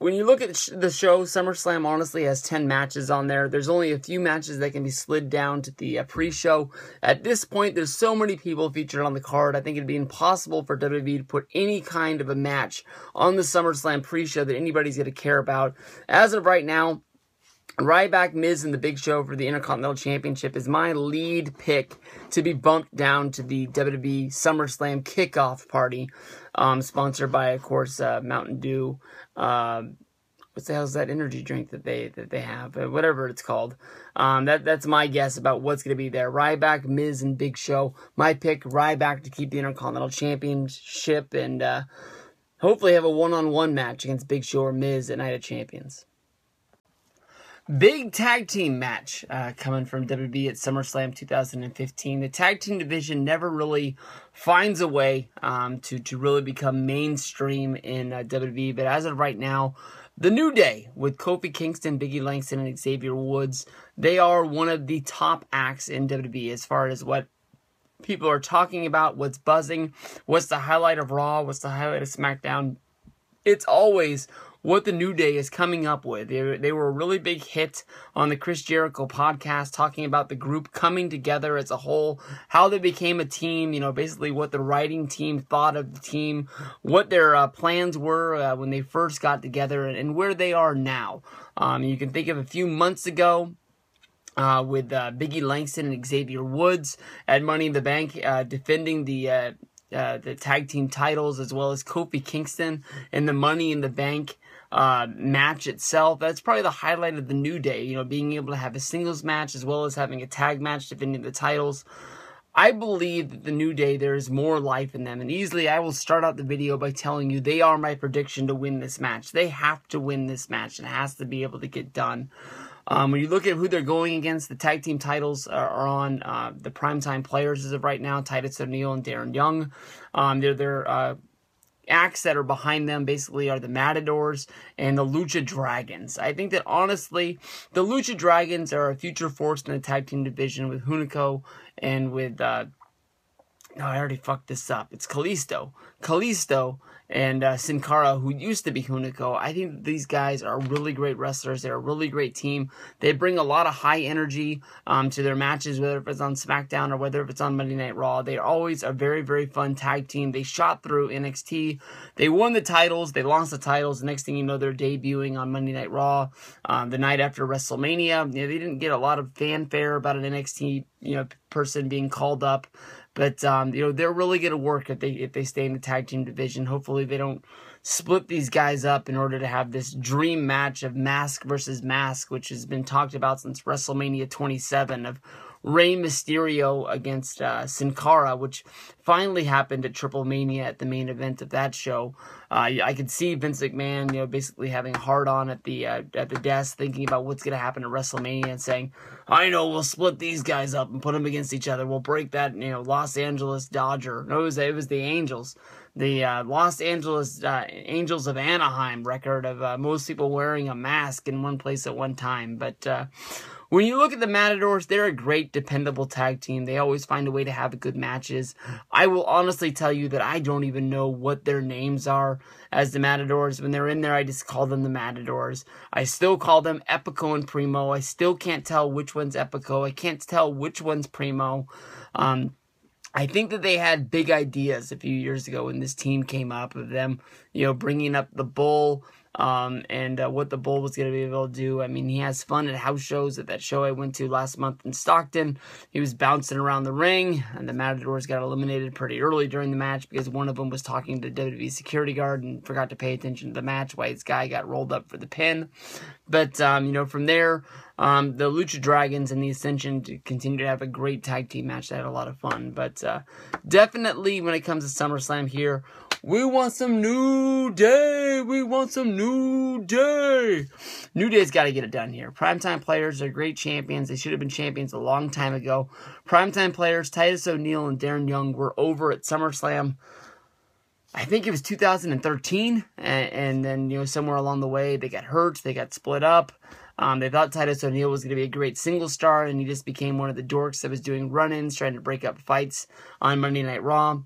when you look at the show, SummerSlam honestly has 10 matches on there. There's only a few matches that can be slid down to the uh, pre show. At this point, there's so many people featured on the card. I think it'd be impossible for WWE to put any kind of a match on the SummerSlam pre show that anybody's going to care about. As of right now, Ryback, Miz, and the Big Show for the Intercontinental Championship is my lead pick to be bumped down to the WWE SummerSlam kickoff party, um, sponsored by, of course, uh, Mountain Dew. Uh, what the hell is that energy drink that they that they have? Uh, whatever it's called. Um, that that's my guess about what's going to be there. Ryback, Miz, and Big Show. My pick: Ryback to keep the Intercontinental Championship and uh, hopefully have a one-on-one match against Big Show or Miz at Night of Champions. Big tag team match uh, coming from WB at SummerSlam 2015. The tag team division never really finds a way um, to to really become mainstream in uh, WWE, but as of right now, the New Day with Kofi Kingston, Biggie Langston, and Xavier Woods, they are one of the top acts in WWE as far as what people are talking about, what's buzzing, what's the highlight of Raw, what's the highlight of SmackDown. It's always what the New Day is coming up with. They, they were a really big hit on the Chris Jericho podcast, talking about the group coming together as a whole, how they became a team, you know, basically what the writing team thought of the team, what their uh, plans were uh, when they first got together, and, and where they are now. Um, you can think of a few months ago, uh, with uh, Biggie Langston and Xavier Woods at Money in the Bank, uh, defending the uh, uh, the tag team titles, as well as Kofi Kingston and the Money in the Bank uh, match itself. That's probably the highlight of the New Day, you know, being able to have a singles match as well as having a tag match defending the titles. I believe that the New Day, there is more life in them. And easily, I will start out the video by telling you they are my prediction to win this match. They have to win this match. It has to be able to get done. Um, when you look at who they're going against, the tag team titles are, are on uh, the primetime players as of right now Titus O'Neil and Darren Young. Um, they're, they're uh, acts that are behind them basically are the Matadors and the Lucha Dragons. I think that honestly, the Lucha Dragons are a future force in the tag team division with Hunico and with, uh, no, I already fucked this up. It's Kalisto. Kalisto and uh, Sin Cara, who used to be Hunico. I think these guys are really great wrestlers. They're a really great team. They bring a lot of high energy um, to their matches, whether if it's on SmackDown or whether if it's on Monday Night Raw. They're always a very, very fun tag team. They shot through NXT. They won the titles. They lost the titles. The next thing you know, they're debuting on Monday Night Raw um, the night after WrestleMania. You know, they didn't get a lot of fanfare about an NXT you know person being called up. But um, you know they're really going to work if they if they stay in the tag team division. Hopefully they don't split these guys up in order to have this dream match of mask versus mask, which has been talked about since WrestleMania 27 of Rey Mysterio against uh, Sin Cara, which finally happened at Triple Mania at the main event of that show. Uh, I could see Vince McMahon, you know, basically having hard on at the uh, at the desk, thinking about what's going to happen at WrestleMania, and saying, "I know we'll split these guys up and put them against each other. We'll break that, you know, Los Angeles Dodger. No, it was it was the Angels." the uh, Los Angeles uh, Angels of Anaheim record of uh, most people wearing a mask in one place at one time. But uh, when you look at the Matadors, they're a great, dependable tag team. They always find a way to have good matches. I will honestly tell you that I don't even know what their names are as the Matadors. When they're in there, I just call them the Matadors. I still call them Epico and Primo. I still can't tell which one's Epico. I can't tell which one's Primo. Um, I think that they had big ideas a few years ago when this team came up of them, you know, bringing up the bull um, and uh, what the bull was going to be able to do. I mean, he has fun at house shows. At that show I went to last month in Stockton, he was bouncing around the ring, and the Matadors got eliminated pretty early during the match because one of them was talking to WWE security guard and forgot to pay attention to the match. Why his guy got rolled up for the pin. But um, you know, from there, um, the Lucha Dragons and the Ascension continue to have a great tag team match They had a lot of fun. But uh, definitely when it comes to SummerSlam here, we want some New Day. We want some New Day. New Day's got to get it done here. Primetime players are great champions. They should have been champions a long time ago. Primetime players, Titus O'Neil and Darren Young were over at SummerSlam. I think it was 2013, and, and then you know somewhere along the way they got hurt, they got split up. Um, they thought Titus O'Neil was going to be a great single star, and he just became one of the dorks that was doing run ins, trying to break up fights on Monday Night Raw.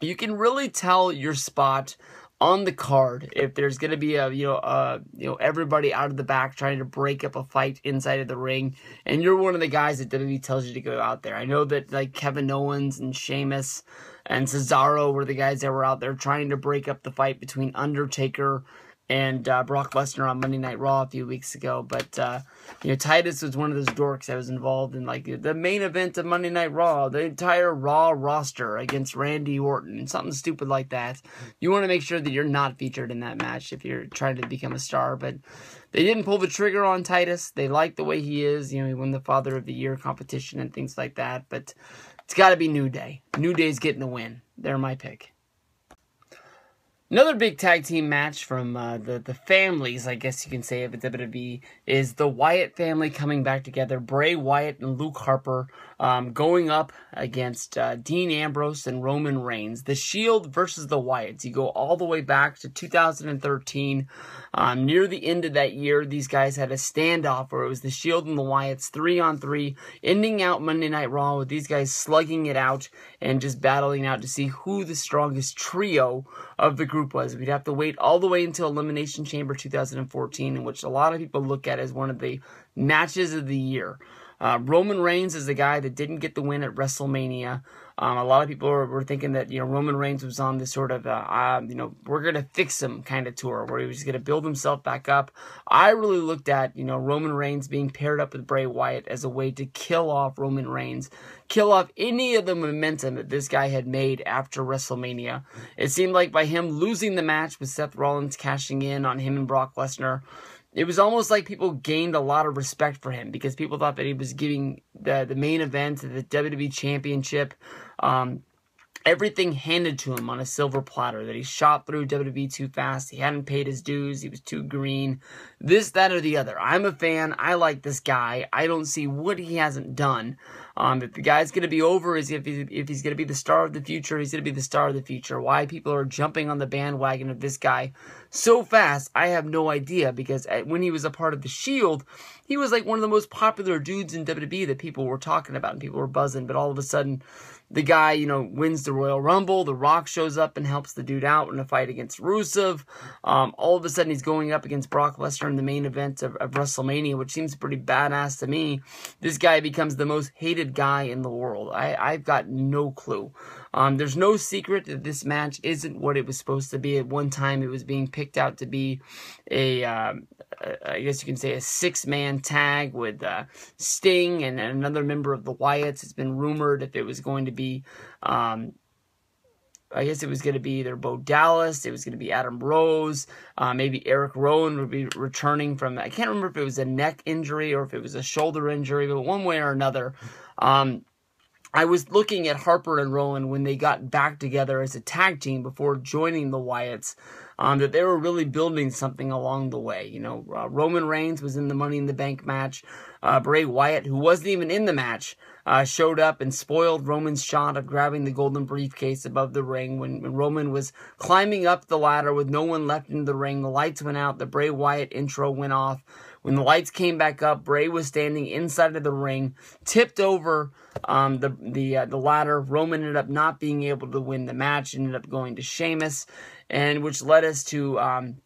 You can really tell your spot on the card if there's going to be a you know uh you know everybody out of the back trying to break up a fight inside of the ring and you're one of the guys that WWE tells you to go out there. I know that like Kevin Owens and Sheamus and Cesaro were the guys that were out there trying to break up the fight between Undertaker and uh, Brock Lesnar on Monday Night Raw a few weeks ago. But uh, you know, Titus was one of those dorks that was involved in like the main event of Monday Night Raw, the entire Raw roster against Randy Orton, something stupid like that. You want to make sure that you're not featured in that match if you're trying to become a star. But they didn't pull the trigger on Titus. They like the way he is. You know, he won the Father of the Year competition and things like that. But it's got to be New Day. New Day's getting the win. They're my pick. Another big tag team match from uh, the the families, I guess you can say, of the WWE is the Wyatt family coming back together. Bray Wyatt and Luke Harper um, going up against uh, Dean Ambrose and Roman Reigns. The Shield versus the Wyatts. You go all the way back to 2013. Um, near the end of that year, these guys had a standoff where it was the Shield and the Wyatts three on three, ending out Monday Night Raw with these guys slugging it out and just battling out to see who the strongest trio of the group was. We'd have to wait all the way until Elimination Chamber 2014, in which a lot of people look at as one of the matches of the year. Uh, Roman Reigns is the guy that didn't get the win at WrestleMania. Um, a lot of people were, were, thinking that you know Roman Reigns was on this sort of uh, uh, you know we're gonna fix him kind of tour where he was gonna build himself back up. I really looked at you know Roman Reigns being paired up with Bray Wyatt as a way to kill off Roman Reigns, kill off any of the momentum that this guy had made after WrestleMania. It seemed like by him losing the match with Seth Rollins cashing in on him and Brock Lesnar it was almost like people gained a lot of respect for him because people thought that he was giving the the main event, of the WWE Championship, um, everything handed to him on a silver platter. That he shot through WWE too fast, he hadn't paid his dues, he was too green, this, that, or the other. I'm a fan. I like this guy. I don't see what he hasn't done. Um, if the guy's going to be over, is if, he, if he's going to be the star of the future, he's going to be the star of the future. Why people are jumping on the bandwagon of this guy so fast, I have no idea. Because when he was a part of the Shield, he was like one of the most popular dudes in WWE that people were talking about and people were buzzing. But all of a sudden, the guy, you know, wins the Royal Rumble. The Rock shows up and helps the dude out in a fight against Rusev. Um, all of a sudden, he's going up against Brock Lesnar in the main event of, of WrestleMania, which seems pretty badass to me. This guy becomes the most hated guy in the world. I, I've got no clue. Um, there's no secret that this match isn't what it was supposed to be. At one time, it was being picked out to be a, I guess you can say, a six-man tag with uh, Sting and another member of the Wyatts. It's been rumored if it was going to be um, I guess it was going to be either Bo Dallas, it was going to be Adam Rose, uh, maybe Eric Rowan would be returning from. I can't remember if it was a neck injury or if it was a shoulder injury, but one way or another. Um, I was looking at Harper and Rowan when they got back together as a tag team before joining the Wyatts. Um, that they were really building something along the way. You know, uh, Roman Reigns was in the Money in the Bank match. Uh, Bray Wyatt, who wasn't even in the match, uh, showed up and spoiled Roman's shot of grabbing the golden briefcase above the ring when, when, Roman was climbing up the ladder with no one left in the ring. The lights went out. The Bray Wyatt intro went off. When the lights came back up, Bray was standing inside of the ring, tipped over um, the the uh, the ladder. Roman ended up not being able to win the match. Ended up going to Sheamus, and which led us to um,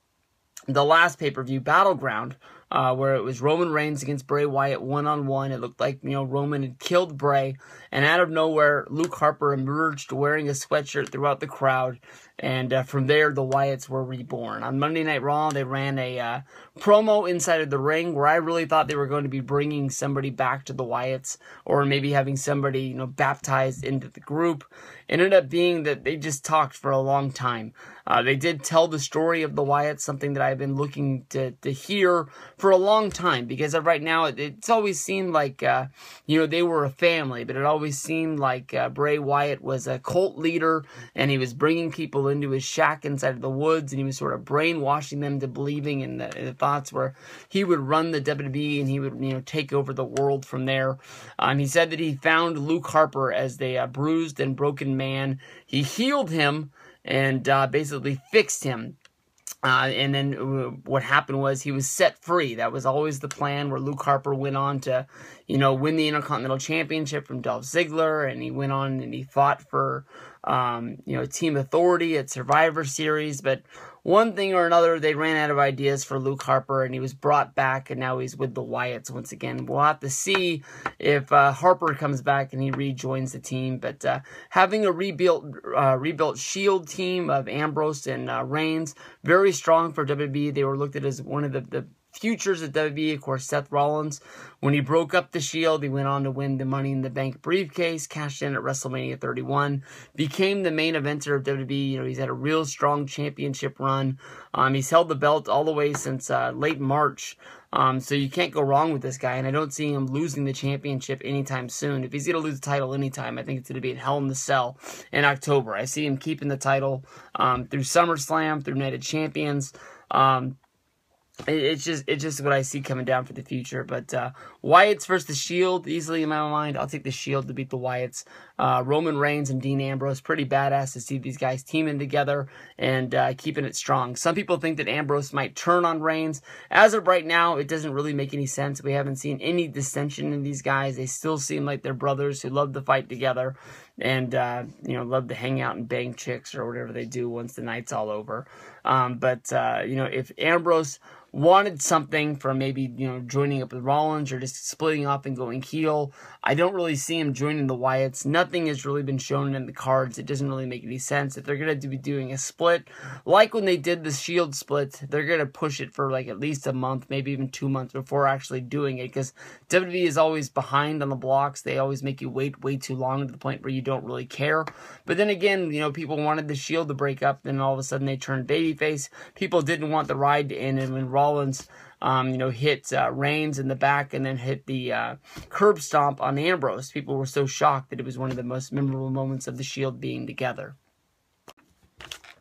the last pay per view, Battleground, uh, where it was Roman Reigns against Bray Wyatt one on one. It looked like you know Roman had killed Bray, and out of nowhere, Luke Harper emerged wearing a sweatshirt throughout the crowd, and uh, from there the Wyatts were reborn. On Monday Night Raw, they ran a uh, promo inside of the ring where I really thought they were going to be bringing somebody back to the Wyatts, or maybe having somebody you know baptized into the group. It ended up being that they just talked for a long time. Uh, they did tell the story of the Wyatts, something that I've been looking to, to hear for a long time because of right now, it, it's always seemed like, uh, you know, they were a family, but it always seemed like uh, Bray Wyatt was a cult leader and he was bringing people into his shack inside of the woods and he was sort of brainwashing them to believing in the, in the thoughts where he would run the WWE and he would, you know, take over the world from there. And he said that he found Luke Harper as the uh, bruised and broken man. He healed him and uh, basically fixed him. Uh, and then uh, what happened was he was set free. That was always the plan. Where Luke Harper went on to, you know, win the Intercontinental Championship from Dolph Ziggler, and he went on and he fought for, um, you know, Team Authority at Survivor Series. But one thing or another, they ran out of ideas for Luke Harper, and he was brought back, and now he's with the Wyatts once again. We'll have to see if uh, Harper comes back and he rejoins the team. But uh, having a rebuilt, uh, rebuilt Shield team of Ambrose and uh, Reigns, very strong for WWE. They were looked at as one of the, the futures at WWE. Of course, Seth Rollins, when he broke up the Shield, he went on to win the Money in the Bank briefcase, cashed in at WrestleMania 31, became the main eventer of WWE. You know, he's had a real strong championship run. Um, he's held the belt all the way since uh, late March. Um, so you can't go wrong with this guy, and I don't see him losing the championship anytime soon. If he's going to lose the title anytime, I think it's going to be at Hell in the Cell in October. I see him keeping the title um, through SummerSlam, through Night of Champions. Um, it's just it's just what I see coming down for the future. But uh, Wyatts versus the Shield, easily in my mind, I'll take the Shield to beat the Wyatts. Uh, Roman Reigns and Dean Ambrose, pretty badass to see these guys teaming together and uh, keeping it strong. Some people think that Ambrose might turn on Reigns. As of right now, it doesn't really make any sense. We haven't seen any dissension in these guys. They still seem like they're brothers who love to fight together and uh, you know love to hang out and bang chicks or whatever they do once the night's all over. Um, but uh, you know if Ambrose wanted something from maybe you know joining up with Rollins or just splitting up and going heel. I don't really see him joining the Wyatts. Nothing has really been shown in the cards. It doesn't really make any sense. If they're gonna be doing a split, like when they did the Shield split, they're gonna push it for like at least a month, maybe even two months before actually doing it. Because WWE is always behind on the blocks. They always make you wait way too long to the point where you don't really care. But then again, you know, people wanted the Shield to break up, then all of a sudden they turned babyface. People didn't want the ride to end, and when Rollins, um, you know, hit uh, Reigns in the back and then hit the uh, curb stomp on Ambrose. People were so shocked that it was one of the most memorable moments of the Shield being together.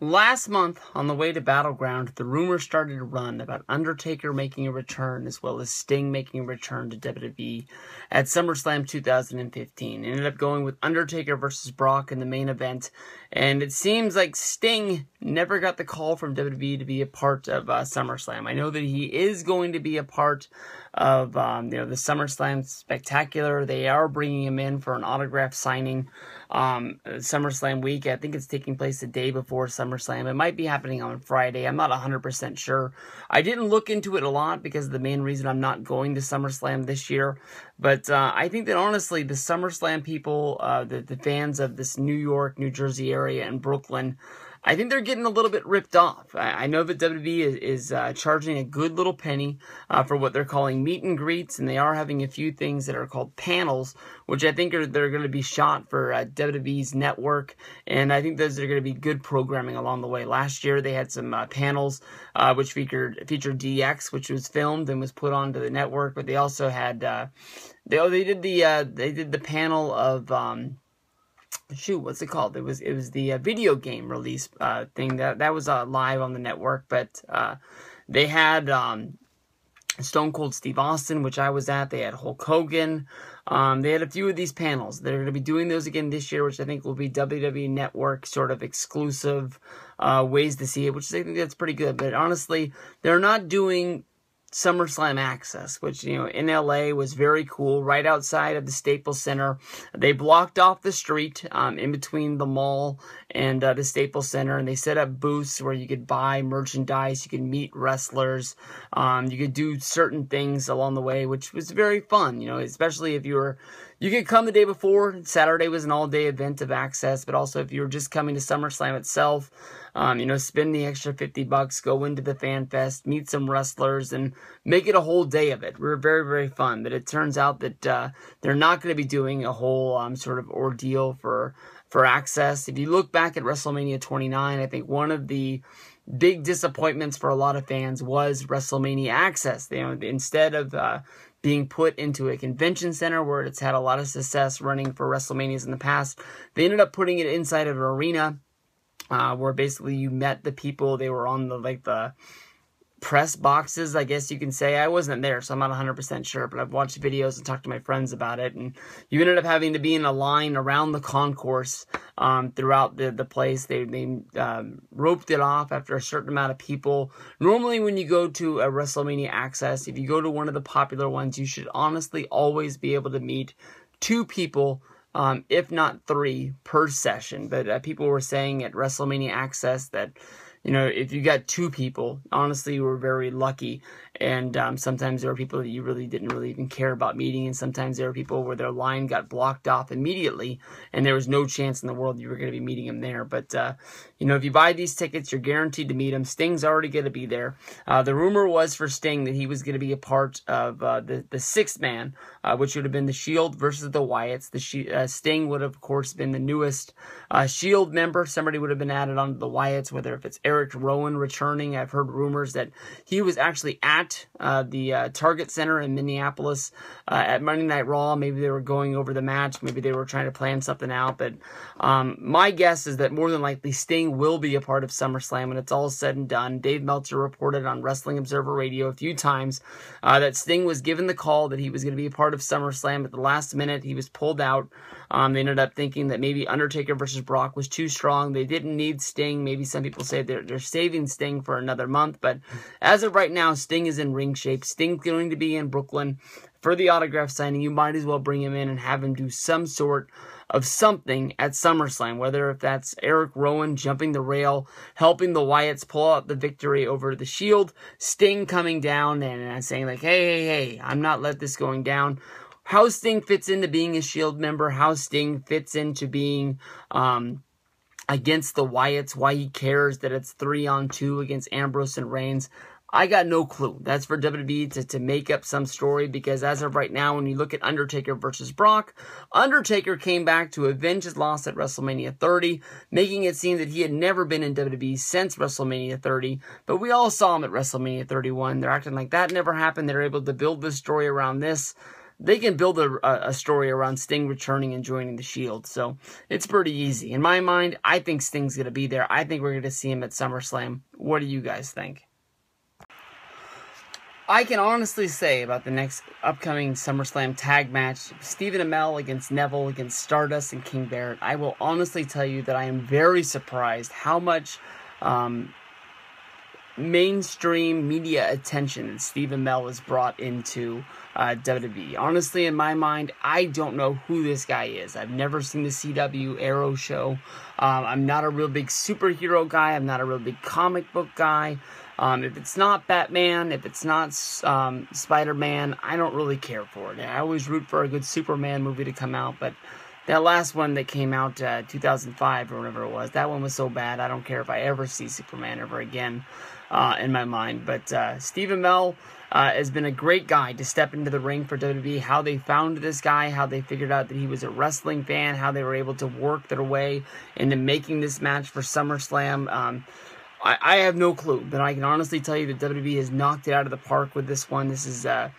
Last month, on the way to Battleground, the rumor started to run about Undertaker making a return as well as Sting making a return to WWE at SummerSlam 2015. It ended up going with Undertaker versus Brock in the main event, and it seems like Sting never got the call from WWE to be a part of uh, SummerSlam. I know that he is going to be a part of um, you know the SummerSlam Spectacular. They are bringing him in for an autograph signing um, SummerSlam week. I think it's taking place the day before SummerSlam. It might be happening on Friday. I'm not 100% sure. I didn't look into it a lot because the main reason I'm not going to SummerSlam this year. But uh, I think that honestly, the SummerSlam people, uh, the, the fans of this New York, New Jersey area and Brooklyn, I think they're getting a little bit ripped off. I, I know that WWE is, is uh, charging a good little penny uh, for what they're calling meet and greets, and they are having a few things that are called panels, which I think are they're going to be shot for uh, WWE's network, and I think those are going to be good programming along the way. Last year they had some uh, panels uh, which featured featured DX, which was filmed and was put onto the network, but they also had uh, they oh they did the they did the panel of um, shoot, what's it called? It was it was the uh, video game release uh, thing that that was uh, live on the network, but uh, they had um, Stone Cold Steve Austin, which I was at. They had Hulk Hogan. Um, they had a few of these panels. They're going to be doing those again this year, which I think will be WWE Network sort of exclusive uh, ways to see it, which I think that's pretty good. But honestly, they're not doing SummerSlam Axxess, which, you know, in LA was very cool, right outside of the Staples Center. They blocked off the street um, in between the mall and uh, the Staples Center, and they set up booths where you could buy merchandise, you could meet wrestlers, um, you could do certain things along the way, which was very fun, you know, especially if you were you could come the day before. Saturday was an all day event of Axxess, but also if you were just coming to SummerSlam itself, um, you know, spend the extra 50 bucks, go into the fan fest, meet some wrestlers, and make it a whole day of it. We are very, very fun. But it turns out that uh, they're not going to be doing a whole um, sort of ordeal for for Axxess. If you look back at WrestleMania 29, I think one of the big disappointments for a lot of fans was WrestleMania Axxess. You know, instead of uh, being put into a convention center where it's had a lot of success running for WrestleManias in the past. They ended up putting it inside of an arena uh, where basically you met the people. They were on the like the press boxes, I guess you can say. I wasn't there, so I'm not 100% sure, but I've watched videos and talked to my friends about it. And you ended up having to be in a line around the concourse um, throughout the, the place. They, they um, roped it off after a certain amount of people. Normally, when you go to a WrestleMania Axxess, if you go to one of the popular ones, you should honestly always be able to meet two people. Um, if not three per session, but uh, people were saying at WrestleMania Axxess that you know, if you got two people, honestly, we're very lucky. And um, sometimes there were people that you really didn't really even care about meeting, and sometimes there were people where their line got blocked off immediately, and there was no chance in the world you were going to be meeting them there. But uh, you know, if you buy these tickets, you're guaranteed to meet him. Sting's already going to be there. Uh, the rumor was for Sting that he was going to be a part of uh, the the sixth man, uh, which would have been the Shield versus the Wyatts. The uh, Sting would have, of course, been the newest uh, Shield member. Somebody would have been added onto the Wyatts, whether if it's Eric Rowan returning. I've heard rumors that he was actually at uh, the Target Center in Minneapolis at Monday Night Raw. Maybe they were going over the match. Maybe they were trying to plan something out. But um, my guess is that more than likely Sting will be a part of SummerSlam when it's all said and done. Dave Meltzer reported on Wrestling Observer Radio a few times uh, that Sting was given the call that he was going to be a part of SummerSlam. At the last minute, he was pulled out. Um, they ended up thinking that maybe Undertaker versus Brock was too strong. They didn't need Sting. Maybe some people say they're, they're saving Sting for another month. But as of right now, Sting is in ring shape. Sting's going to be in Brooklyn for the autograph signing. You might as well bring him in and have him do some sort of something at SummerSlam, whether if that's Eric Rowan jumping the rail, helping the Wyatts pull out the victory over the Shield, Sting coming down and saying like, hey, hey, hey, I'm not let this going down. How Sting fits into being a Shield member, how Sting fits into being um, against the Wyatts, why he cares that it's three on two against Ambrose and Reigns. I got no clue. That's for WWE to, to make up some story because as of right now, when you look at Undertaker versus Brock, Undertaker came back to avenge his loss at WrestleMania 30, making it seem that he had never been in WWE since WrestleMania 30. But we all saw him at WrestleMania 31. They're acting like that never happened. They're able to build this story around this. They can build a, a story around Sting returning and joining the Shield. So it's pretty easy. In my mind, I think Sting's going to be there. I think we're going to see him at SummerSlam. What do you guys think? I can honestly say about the next upcoming SummerSlam tag match, Stephen Amell against Neville against Stardust and King Barrett. I will honestly tell you that I am very surprised how much um, mainstream media attention that Stephen Amell has brought into uh, WWE. Honestly, in my mind, I don't know who this guy is. I've never seen the CW Arrow show. Um, I'm not a real big superhero guy. I'm not a real big comic book guy. Um, if it's not Batman, if it's not um, Spider Man, I don't really care for it. I always root for a good Superman movie to come out, but that last one that came out uh, 2005 or whatever it was, that one was so bad. I don't care if I ever see Superman ever again uh, in my mind. But uh, Stephen Amell uh, has been a great guy to step into the ring for WWE. How they found this guy, how they figured out that he was a wrestling fan, how they were able to work their way into making this match for SummerSlam. Um, I, I have no clue, but I can honestly tell you that WWE has knocked it out of the park with this one. This is uh,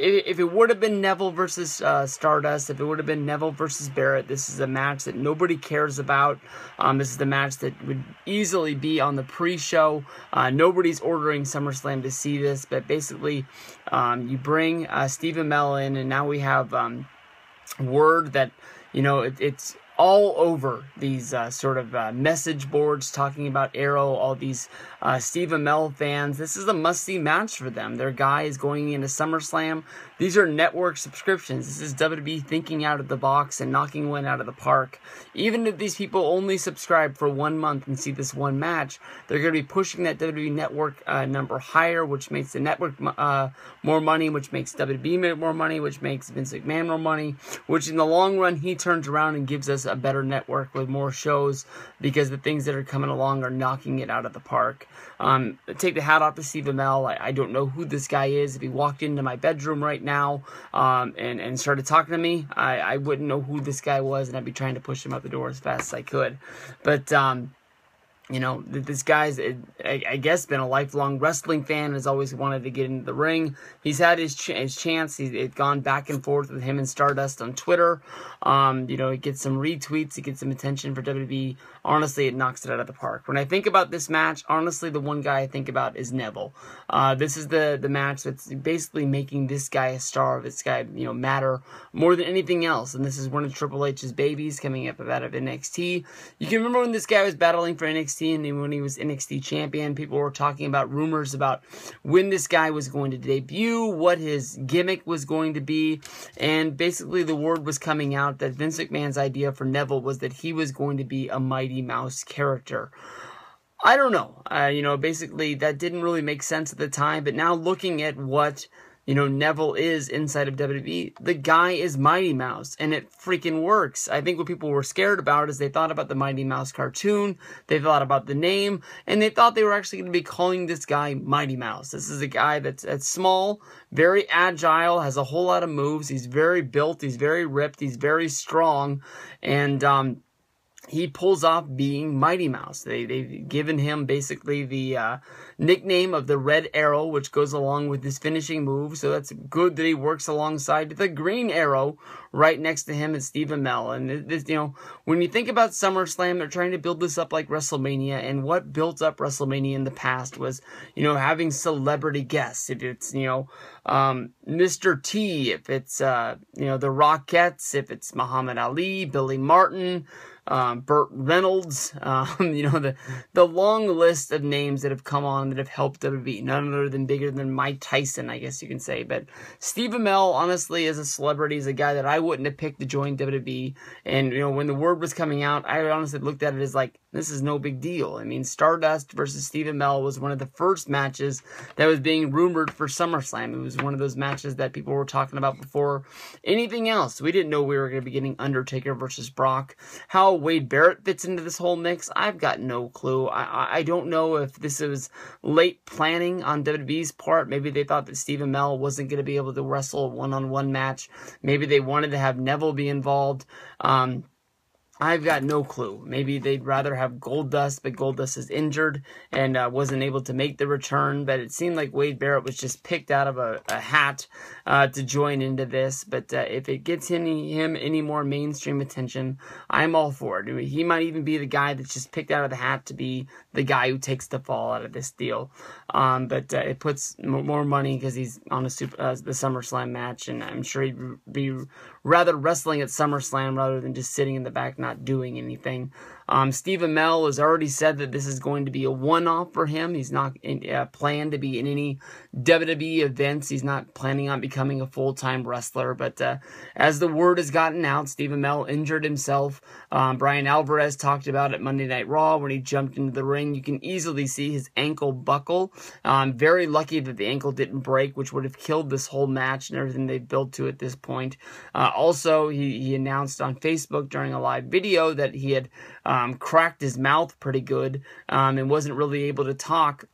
if it would have been Neville versus uh, Stardust, if it would have been Neville versus Barrett, this is a match that nobody cares about. Um, this is the match that would easily be on the pre-show. Uh, nobody's ordering SummerSlam to see this, but basically, um, you bring uh, Stephen Amell in, and now we have um, word that you know it, it's all over these uh, sort of uh, message boards talking about Arrow, all these uh, Steve Amell fans. This is a must see match for them. Their guy is going into SummerSlam. These are network subscriptions. This is WWE thinking out of the box and knocking one out of the park. Even if these people only subscribe for one month and see this one match, they're going to be pushing that WWE network uh, number higher, which makes the network uh, more money, which makes WWE more money, which makes Vince McMahon more money, which in the long run, he turns around and gives us a better network with more shows because the things that are coming along are knocking it out of the park. Um, take the hat off to Steve Amell. I, I, don't know who this guy is. If he walked into my bedroom right now um, and, and started talking to me, I, I wouldn't know who this guy was, and I'd be trying to push him out the door as fast as I could. But um, you know, this guy's, I guess, been a lifelong wrestling fan. And has always wanted to get into the ring. He's had his, ch- his chance. He's gone back and forth with him and Stardust on Twitter. Um, you know, he gets some retweets. He gets some attention for WWE. Honestly, it knocks it out of the park. When I think about this match, honestly, the one guy I think about is Neville. Uh, this is the the match that's basically making this guy a star. This guy, you know, matter more than anything else. And this is one of Triple H's babies coming up out of NXT. You can remember when this guy was battling for NXT And when he was NXT champion, people were talking about rumors about when this guy was going to debut, what his gimmick was going to be, and basically the word was coming out that Vince McMahon's idea for Neville was that he was going to be a Mighty Mouse character. I don't know. Uh, you know, basically that didn't really make sense at the time, but now looking at what you know, Neville is inside of WWE. The guy is Mighty Mouse, and it freaking works. I think what people were scared about is they thought about the Mighty Mouse cartoon, they thought about the name, and they thought they were actually going to be calling this guy Mighty Mouse. This is a guy that's, that's small, very agile, has a whole lot of moves. He's very built, he's very ripped, he's very strong, and um, he pulls off being Mighty Mouse. They, they've given him basically the uh, nickname of the Red Arrow, which goes along with his finishing move. So that's good that he works alongside the Green Arrow right next to him and Stephen Amell. And you know, when you think about SummerSlam, they're trying to build this up like WrestleMania. And what built up WrestleMania in the past was, you know, having celebrity guests. If it's, you know, um, Mr. T, if it's, uh, you know, the Rockettes, if it's Muhammad Ali, Billy Martin, um, Burt Reynolds, um, [LAUGHS] you know, the, the long list of names that have come on that have helped WWE. None other than bigger than Mike Tyson, I guess you can say. But Steve Amell, honestly, as a celebrity, is a guy that I wouldn't have picked to join WWE. And, you know, when the word was coming out, I honestly looked at it as like, this is no big deal. I mean, Stardust versus Steve Amell was one of the first matches that was being rumored for SummerSlam. It was one of those matches that people were talking about before anything else. We didn't know we were going to be getting Undertaker versus Brock. How Wade Barrett fits into this whole mix, I've got no clue. I, I don't know if this was late planning on WWE's part. Maybe they thought that Steve Amell wasn't going to be able to wrestle a one-on-one match. Maybe they wanted to have Neville be involved. Um, I've got no clue. Maybe they'd rather have Goldust, but Goldust is injured and uh, wasn't able to make the return. But it seemed like Wade Barrett was just picked out of a, a hat uh, to join into this. But uh, if it gets any, him any more mainstream attention, I'm all for it. He might even be the guy that's just picked out of the hat to be the guy who takes the fall out of this deal. Um, but uh, it puts more money because he's on a super, uh, the SummerSlam match, and I'm sure he'd be rather wrestling at SummerSlam rather than just sitting in the back not doing anything. Um, Steve has already said that this is going to be a one-off for him. He's not in, uh, planned to be in any WWE events. He's not planning on becoming a full-time wrestler. But uh, as the word has gotten out, Steve Amell injured himself. Um, Bryan Alvarez talked about it Monday Night Raw when he jumped into the ring. You can easily see his ankle buckle. Um, very lucky that the ankle didn't break, which would have killed this whole match and everything they've built to at this point. Uh, also, he, he announced on Facebook during a live video that he had um, cracked his mouth pretty good um, and wasn't really able to talk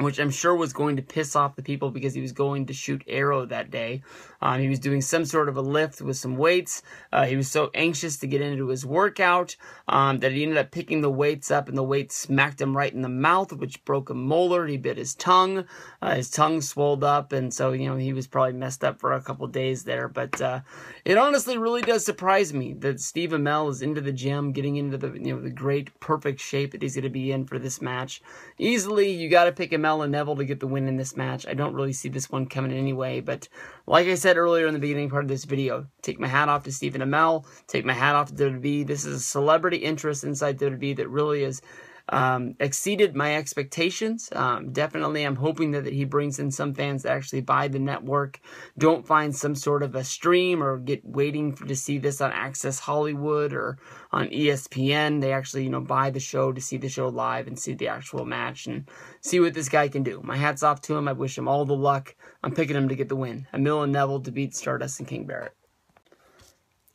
which I'm sure was going to piss off the people because he was going to shoot arrow that day. Um, he was doing some sort of a lift with some weights. Uh, he was so anxious to get into his workout um, that he ended up picking the weights up, and the weights smacked him right in the mouth, which broke a molar. He bit his tongue. Uh, his tongue swelled up, and so you know he was probably messed up for a couple days there. But uh, it honestly really does surprise me that Steve Amell is into the gym, getting into the you know the great perfect shape that he's going to be in for this match. Easily, you got to pick Amell and Neville to get the win in this match. I don't really see this one coming anyway, but like I said earlier in the beginning part of this video, take my hat off to Stephen Amell, take my hat off to WWE. This is a celebrity interest inside WWE that really is um, exceeded my expectations. Um, definitely, I'm hoping that, that he brings in some fans that actually buy the network, don't find some sort of a stream or get waiting for, to see this on Access Hollywood or on ESPN. They actually, you know, buy the show to see the show live and see the actual match and see what this guy can do. My hat's off to him. I wish him all the luck. I'm picking him to get the win. Amell and Neville to beat Stardust and King Barrett.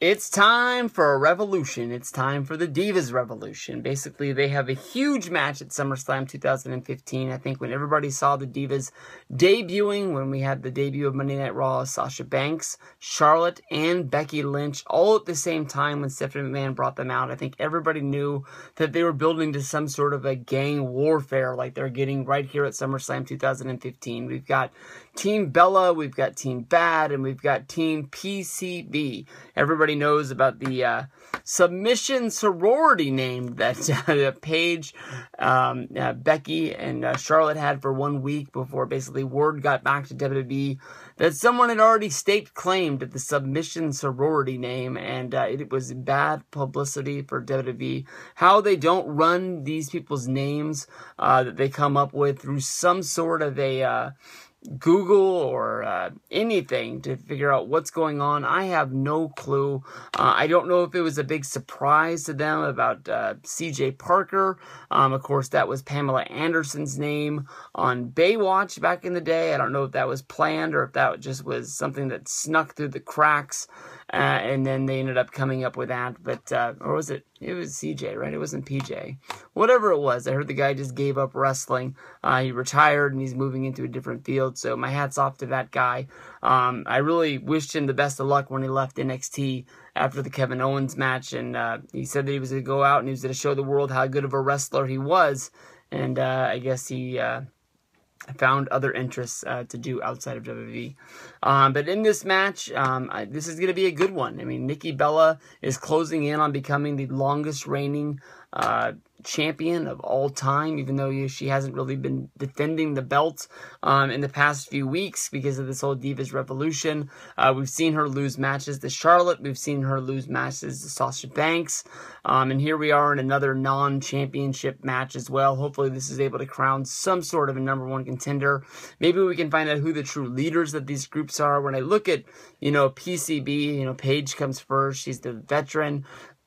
It's time for a revolution. It's time for the Divas Revolution. Basically, they have a huge match at SummerSlam 2015. I think when everybody saw the Divas debuting, when we had the debut of Monday Night Raw, Sasha Banks, Charlotte, and Becky Lynch all at the same time when Stephanie McMahon brought them out, I think everybody knew that they were building to some sort of a gang warfare like they're getting right here at SummerSlam 2015. We've got Team Bella, we've got Team Bad, and we've got Team PCB. Everybody knows about the uh, submission sorority name that [LAUGHS] uh, Paige, um, uh, Becky, and uh, Charlotte had for one week before basically word got back to WWE that someone had already staked claim to the submission sorority name, and uh, it was bad publicity for WWE. How they don't run these people's names uh, that they come up with through some sort of a Google or uh, anything to figure out what's going on. I have no clue. Uh, I don't know if it was a big surprise to them about uh, CJ Parker. Um, of course, that was Pamela Anderson's name on Baywatch back in the day. I don't know if that was planned or if that just was something that snuck through the cracks. Uh, and then they ended up coming up with that. But, uh, or was it? It was CJ, right? It wasn't PJ. Whatever it was, I heard the guy just gave up wrestling. Uh, he retired and he's moving into a different field. So my hat's off to that guy. Um, I really wished him the best of luck when he left NXT after the Kevin Owens match. And uh, he said that he was going to go out and he was going to show the world how good of a wrestler he was. And uh, I guess he uh, found other interests uh, to do outside of WWE. Um, but in this match, um, I, this is going to be a good one. I mean, Nikki Bella is closing in on becoming the longest reigning uh, champion of all time, even though she hasn't really been defending the belt um, in the past few weeks because of this whole Divas Revolution. Uh, we've seen her lose matches to Charlotte. We've seen her lose matches to Sasha Banks. Um, and here we are in another non-championship match as well. Hopefully this is able to crown some sort of a number one contender. Maybe we can find out who the true leaders of these groups are. When I look at, you know, PCB, you know, Paige comes first. She's the veteran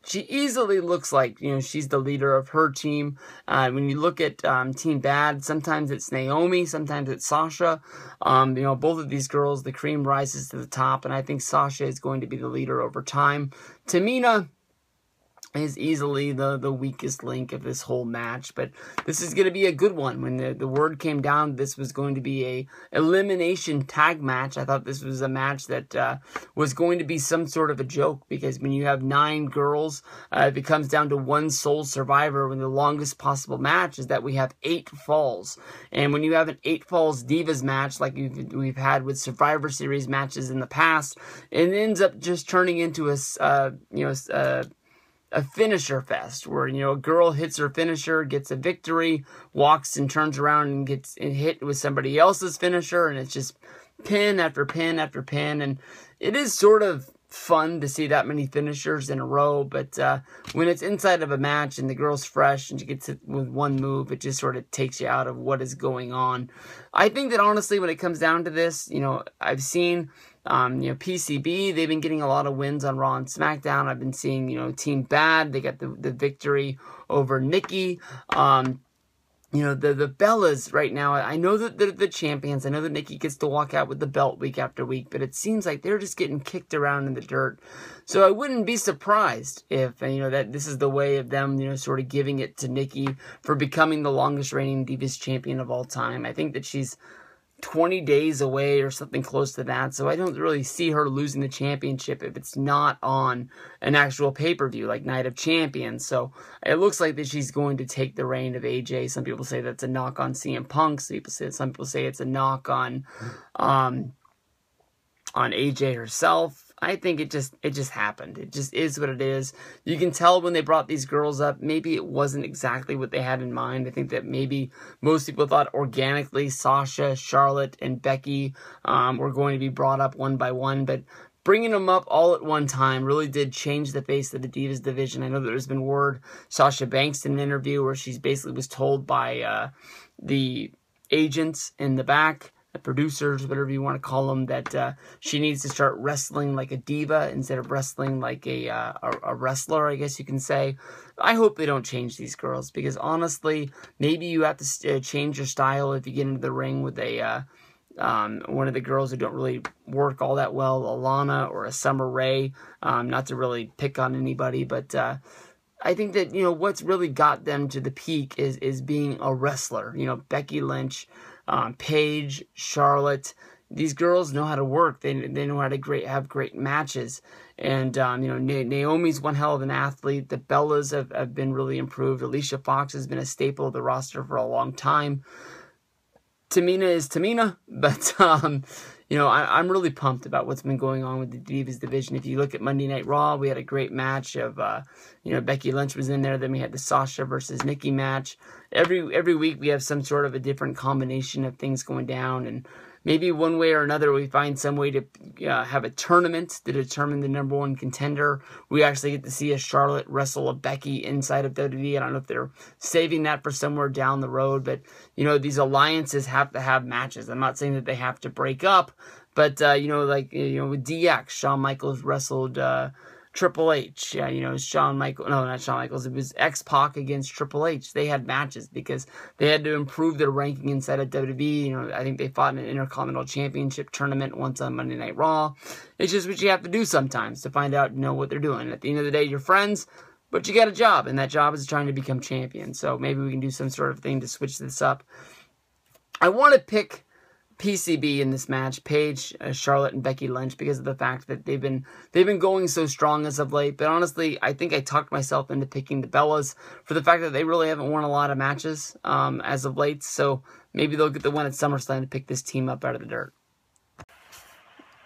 she easily looks like you know she's the leader of her team. Uh, when you look at um, Team Bad, sometimes it's Naomi, sometimes it's Sasha. Um, you know, both of these girls, the cream rises to the top, and I think Sasha is going to be the leader over time. Tamina, is easily the, the weakest link of this whole match. But this is going to be a good one. When the, the word came down, this was going to be a elimination tag match. I thought this was a match that uh, was going to be some sort of a joke because when you have nine girls, uh, if it comes down to one sole survivor, when the longest possible match is that we have eight falls. And when you have an eight falls divas match like we've, we've had with Survivor Series matches in the past, it ends up just turning into a, uh, you know, uh, a finisher fest where you know a girl hits her finisher, gets a victory, walks and turns around and gets hit with somebody else's finisher, and it's just pin after pin after pin, and it is sort of fun to see that many finishers in a row, but uh, when it's inside of a match and the girl's fresh and she gets it with one move, it just sort of takes you out of what is going on. I think that honestly, when it comes down to this, you know, I've seen. Um, you know, PCB, they've been getting a lot of wins on Raw and SmackDown. I've been seeing, you know, Team Bad, they got the, the victory over Nikki. Um, you know, the, the Bellas right now, I know that they're the champions. I know that Nikki gets to walk out with the belt week after week, but it seems like they're just getting kicked around in the dirt. So I wouldn't be surprised if, you know, that this is the way of them, you know, sort of giving it to Nikki for becoming the longest reigning Divas champion of all time. I think that she's 20 days away or something close to that. So I don't really see her losing the championship if it's not on an actual pay per view like Night of Champions. So it looks like that she's going to take the reign of AJ. Some people say that's a knock on CM Punk. Some people say, some people say it's a knock on um, on AJ herself. I think it just it just happened. It just is what it is. You can tell when they brought these girls up, maybe it wasn't exactly what they had in mind. I think that maybe most people thought organically Sasha, Charlotte, and Becky um, were going to be brought up one by one, but bringing them up all at one time really did change the face of the Divas division. I know there's been word Sasha Banks in an interview where she's basically was told by uh, the agents in the back producers, whatever you want to call them, that uh, she needs to start wrestling like a diva instead of wrestling like a, uh, a, wrestler, I guess you can say. I hope they don't change these girls because honestly, maybe you have to uh, change your style if you get into the ring with a uh, um, one of the girls who don't really work all that well, Alana or a Summer Rae. Um, not to really pick on anybody, but uh, I think that you know what's really got them to the peak is is being a wrestler. You know, Becky Lynch um, Paige, Charlotte. These girls know how to work. They they know how to great have great matches. And um, you know Naomi's one hell of an athlete. The Bellas have, have been really improved. Alicia Fox has been a staple of the roster for a long time. Tamina is Tamina, [LAUGHS] but um, you know I, am really pumped about what's been going on with the Divas division. If you look at Monday Night Raw, we had a great match of uh, you know Becky Lynch was in there. Then we had the Sasha versus Nikki match every every week we have some sort of a different combination of things going down and maybe one way or another we find some way to uh, have a tournament to determine the number one contender. We actually get to see a charlotte wrestle a becky inside of wwe i don't know if they're saving that for somewhere down the road but you know these alliances have to have matches. I'm not saying that they have to break up but uh, you know like you know with dx shawn michaels wrestled uh, Triple H. Yeah, you know, Shawn Michaels. No, not Shawn Michaels. It was X Pac against Triple H. They had matches because they had to improve their ranking inside of WWE. You know, I think they fought in an Intercontinental Championship tournament once on Monday Night Raw. It's just what you have to do sometimes to find out, you know, what they're doing. At the end of the day, you're friends, but you got a job, and that job is trying to become champion. So maybe we can do some sort of thing to switch this up. I want to pick PCB in this match, Paige, uh, Charlotte, and Becky Lynch, because of the fact that they've been they've been going so strong as of late. But honestly, I think I talked myself into picking the Bellas for the fact that they really haven't won a lot of matches um, as of late. So maybe they'll get the win at SummerSlam to pick this team up out of the dirt.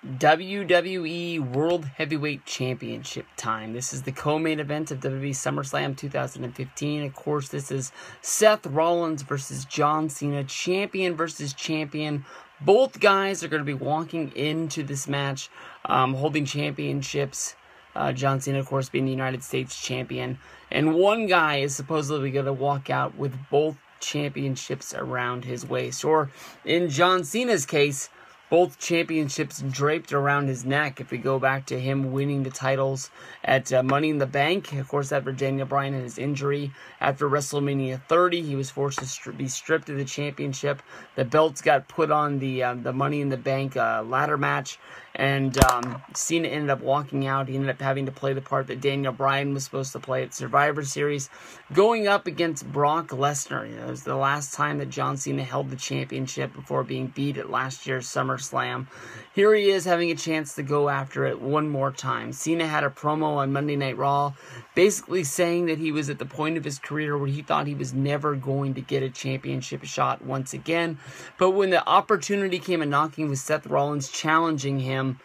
WWE World Heavyweight Championship time. This is the co-main event of WWE SummerSlam 2015. Of course, this is Seth Rollins versus John Cena, champion versus champion. Both guys are going to be walking into this match um, holding championships. Uh, John Cena, of course, being the United States champion. And one guy is supposedly going to walk out with both championships around his waist. Or in John Cena's case, both championships draped around his neck. If we go back to him winning the titles at uh, Money in the Bank, of course, after Daniel Bryan and his injury, after WrestleMania 30, he was forced to stri- be stripped of the championship. The belts got put on the uh, the Money in the Bank uh, ladder match, and um, Cena ended up walking out. He ended up having to play the part that Daniel Bryan was supposed to play at Survivor Series, going up against Brock Lesnar. You know, it was the last time that John Cena held the championship before being beat at last year's SummerSlam. Here he is having a chance to go after it one more time. Cena had a promo on Monday Night Raw basically saying that he was at the point of his career where he thought he was never going to get a championship shot once again. But when the opportunity came a knocking with Seth Rollins challenging him,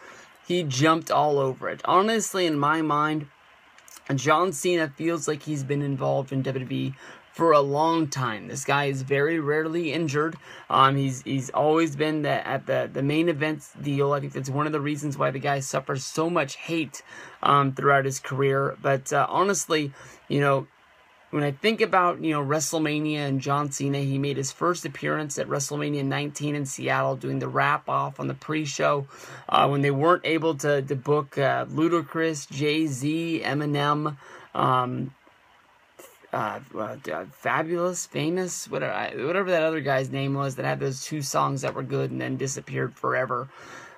he jumped all over it. Honestly, in my mind, John Cena feels like he's been involved in WWE for a long time. This guy is very rarely injured. Um, he's he's always been the, at the the main events deal. I think that's one of the reasons why the guy suffers so much hate um, throughout his career. But uh, honestly, you know, when I think about, you know, WrestleMania and John Cena, he made his first appearance at WrestleMania 19 in Seattle doing the rap off on the pre show uh, when they weren't able to, to book uh, Ludacris, Jay Z, Eminem, um, uh, uh, Fabolous, Famous, whatever, whatever that other guy's name was that had those two songs that were good and then disappeared forever.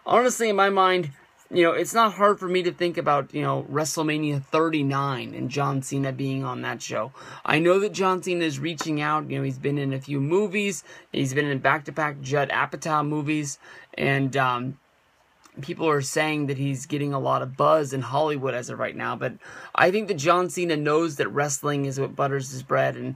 Honestly, in my mind, you know, it's not hard for me to think about, you know, WrestleMania 39 and John Cena being on that show. I know that John Cena is reaching out. You know, he's been in a few movies. He's been in back-to-back Judd Apatow movies. And, um, people are saying that he's getting a lot of buzz in Hollywood as of right now. But I think that John Cena knows that wrestling is what butters his bread. And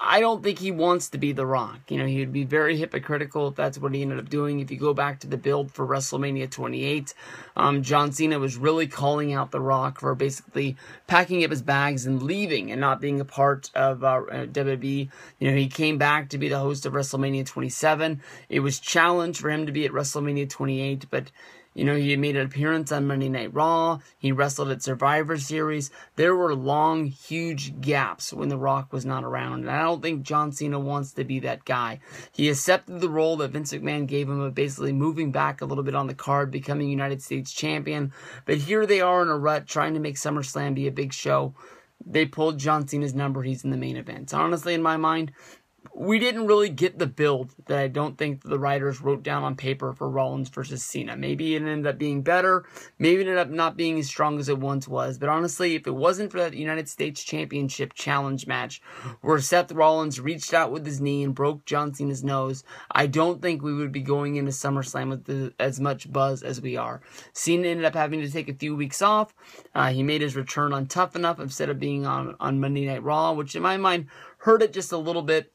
I don't think he wants to be The Rock. You know, he would be very hypocritical if that's what he ended up doing. If you go back to the build for WrestleMania 28, um, John Cena was really calling out The Rock for basically packing up his bags and leaving and not being a part of uh, WWE. You know, he came back to be the host of WrestleMania 27. It was challenged for him to be at WrestleMania 28, but you know, he made an appearance on Monday Night Raw. He wrestled at Survivor Series. There were long, huge gaps when The Rock was not around. And I don't think John Cena wants to be that guy. He accepted the role that Vince McMahon gave him of basically moving back a little bit on the card, becoming United States champion. But here they are in a rut trying to make SummerSlam be a big show. They pulled John Cena's number. He's in the main event. Honestly, in my mind, we didn't really get the build that I don't think the writers wrote down on paper for Rollins versus Cena. Maybe it ended up being better. Maybe it ended up not being as strong as it once was. But honestly, if it wasn't for that United States Championship challenge match where Seth Rollins reached out with his knee and broke John Cena's nose, I don't think we would be going into SummerSlam with the, as much buzz as we are. Cena ended up having to take a few weeks off. Uh, he made his return on Tough Enough instead of being on, on Monday Night Raw, which in my mind hurt it just a little bit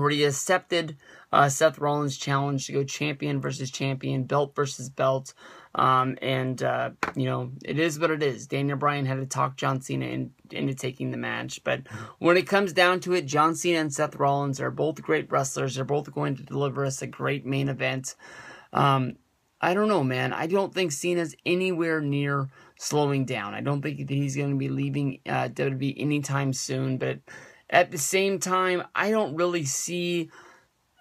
where he accepted uh, Seth Rollins' challenge to go champion versus champion, belt versus belt. Um, and, uh, you know, it is what it is. Daniel Bryan had to talk John Cena in, into taking the match. But when it comes down to it, John Cena and Seth Rollins are both great wrestlers. They're both going to deliver us a great main event. Um, I don't know, man. I don't think Cena's anywhere near slowing down. I don't think that he's going to be leaving uh, WWE anytime soon. But at the same time, I don't really see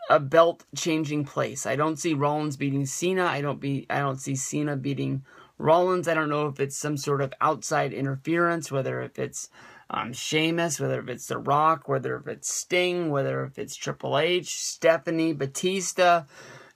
a belt changing place. I don't see Rollins beating Cena. I don't be I don't see Cena beating Rollins. I don't know if it's some sort of outside interference, whether if it's um, Sheamus, whether if it's The Rock, whether if it's Sting, whether if it's Triple H, Stephanie, Batista,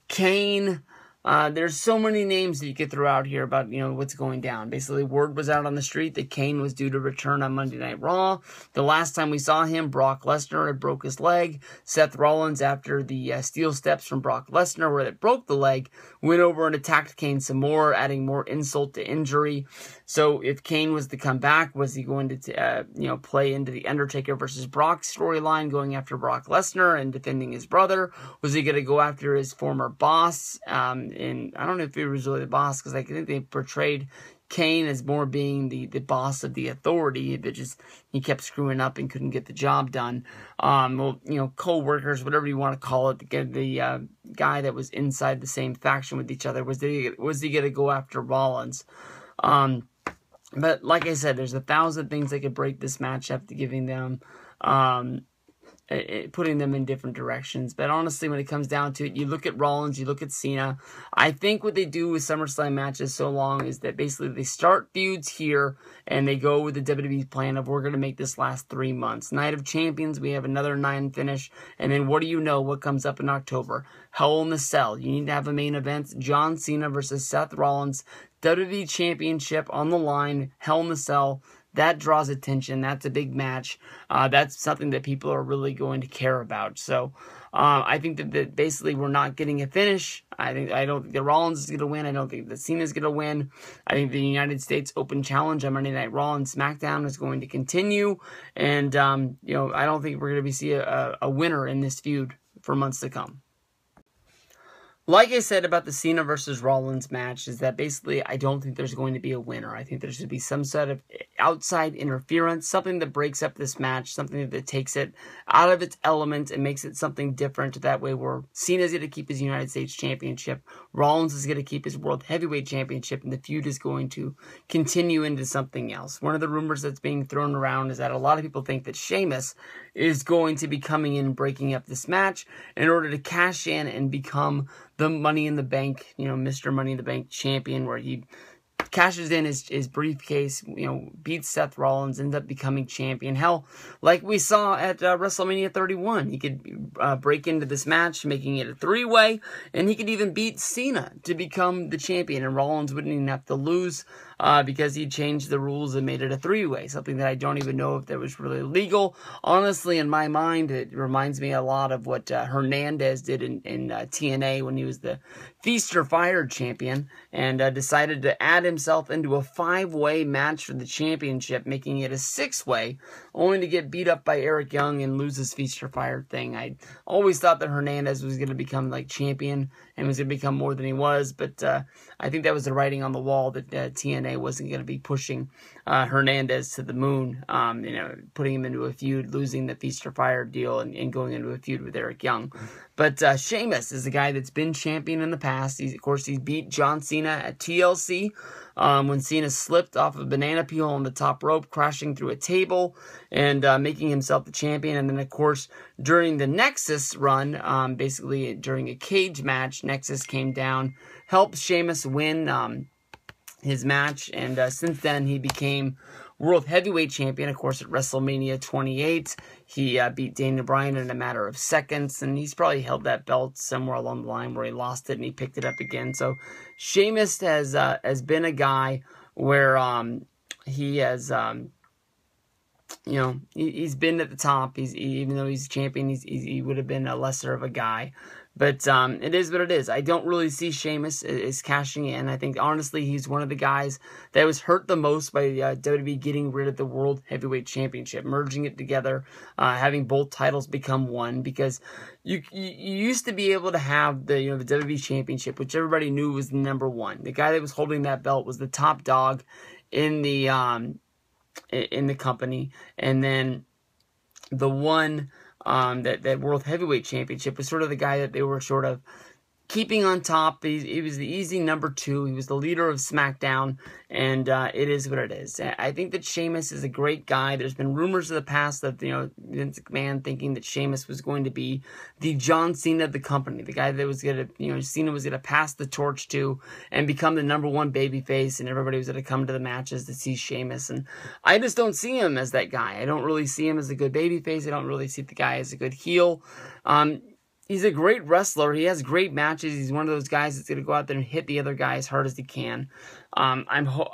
Kane. Uh, there's so many names that you could throw out here about, you know, what's going down. Basically, word was out on the street that Kane was due to return on Monday Night Raw. The last time we saw him, Brock Lesnar had broke his leg. Seth Rollins, after the uh, steel steps from Brock Lesnar where it broke the leg, went over and attacked Kane some more, adding more insult to injury. So if Kane was to come back, was he going to, uh, you know, play into the Undertaker versus Brock storyline, going after Brock Lesnar and defending his brother? Was he going to go after his former boss? Um, and I don't know if he was really the boss because I think they portrayed Kane as more being the, the boss of the authority, but just he kept screwing up and couldn't get the job done. Um, well, you know, co-workers, whatever you want to call it, the, the uh, guy that was inside the same faction with each other was he was he to go after Rollins? Um, but like I said, there's a thousand things that could break this match after giving them um, Uh, uh, putting them in different directions. But honestly, when it comes down to it, you look at Rollins, you look at Cena. I think what they do with SummerSlam matches so long is that basically they start feuds here and they go with the WWE plan of we're going to make this last three months. Night of Champions, we have another nine finish. And then what do you know? What comes up in October? Hell in the Cell. You need to have a main event. John Cena versus Seth Rollins. WWE Championship on the line. Hell in the Cell that draws attention. That's a big match. Uh, that's something that people are really going to care about. So uh, I think that, that, basically we're not getting a finish. I think I don't think the Rollins is going to win. I don't think the Cena is going to win. I think the United States Open Challenge on Monday Night Raw and SmackDown is going to continue. And um, you know I don't think we're going to be see a, a winner in this feud for months to come like I said about the Cena versus Rollins match, is that basically I don't think there's going to be a winner. I think there's going to be some sort of outside interference, something that breaks up this match, something that takes it out of its element and makes it something different. That way, we're Cena's going to keep his United States Championship, Rollins is going to keep his World Heavyweight Championship, and the feud is going to continue into something else. One of the rumors that's being thrown around is that a lot of people think that Sheamus is going to be coming in and breaking up this match in order to cash in and become the Money in the Bank, you know, Mr. Money in the Bank champion, where he cashes in his, his briefcase, you know, beats Seth Rollins, ends up becoming champion. Hell, like we saw at uh, WrestleMania 31, he could uh, break into this match, making it a three way, and he could even beat Cena to become the champion, and Rollins wouldn't even have to lose uh, because he changed the rules and made it a three way, something that I don't even know if that was really legal. Honestly, in my mind, it reminds me a lot of what uh, Hernandez did in, in uh, TNA when he was the Feast or Fire champion and uh, decided to add himself into a five way match for the championship, making it a six way, only to get beat up by Eric Young and lose his Feast or Fire thing. I always thought that Hernandez was going to become like champion and was going to become more than he was, but uh, I think that was the writing on the wall that uh, TNA wasn't going to be pushing uh, Hernandez to the moon, um, you know, putting him into a feud, losing the Feast or Fire deal, and, and going into a feud with Eric Young. But uh, Sheamus is a guy that's been champion in the past. He's, of course, he's beat John Cena at TLC um, when Cena slipped off a banana peel on the top rope, crashing through a table and uh, making himself the champion. And then, of course, during the Nexus run, um, basically during a cage match, Nexus came down, helped Sheamus win. Um, his match, and uh, since then he became World Heavyweight Champion, of course, at WrestleMania 28. He uh, beat Daniel Bryan in a matter of seconds, and he's probably held that belt somewhere along the line where he lost it and he picked it up again. So Sheamus has uh, has been a guy where um, he has. Um, you know, he, has been at the top. He's even though he's a champion, he's, he would have been a lesser of a guy. But um, it is what it is. I don't really see Sheamus is cashing in. I think honestly he's one of the guys that was hurt the most by uh, WWE getting rid of the World Heavyweight Championship, merging it together, uh, having both titles become one. Because you, you used to be able to have the you know the WWE Championship, which everybody knew was number one. The guy that was holding that belt was the top dog in the um, in the company, and then the one um, that that World Heavyweight Championship was sort of the guy that they were sort of keeping on top. He, he was the easy number two. He was the leader of SmackDown, and uh, it is what it is. I think that Sheamus is a great guy. There's been rumors of the past that you know Vince McMahon thinking that Sheamus was going to be the John Cena of the company, the guy that was gonna you know Cena was gonna pass the torch to and become the number one babyface, and everybody was gonna come to the matches to see Sheamus. And I just don't see him as that guy. I don't really see him as a good babyface. I don't really see the guy as a good heel. Um, he's a great wrestler. He has great matches. He's one of those guys that's going to go out there and hit the other guy as hard as he can. Um, I'm ho-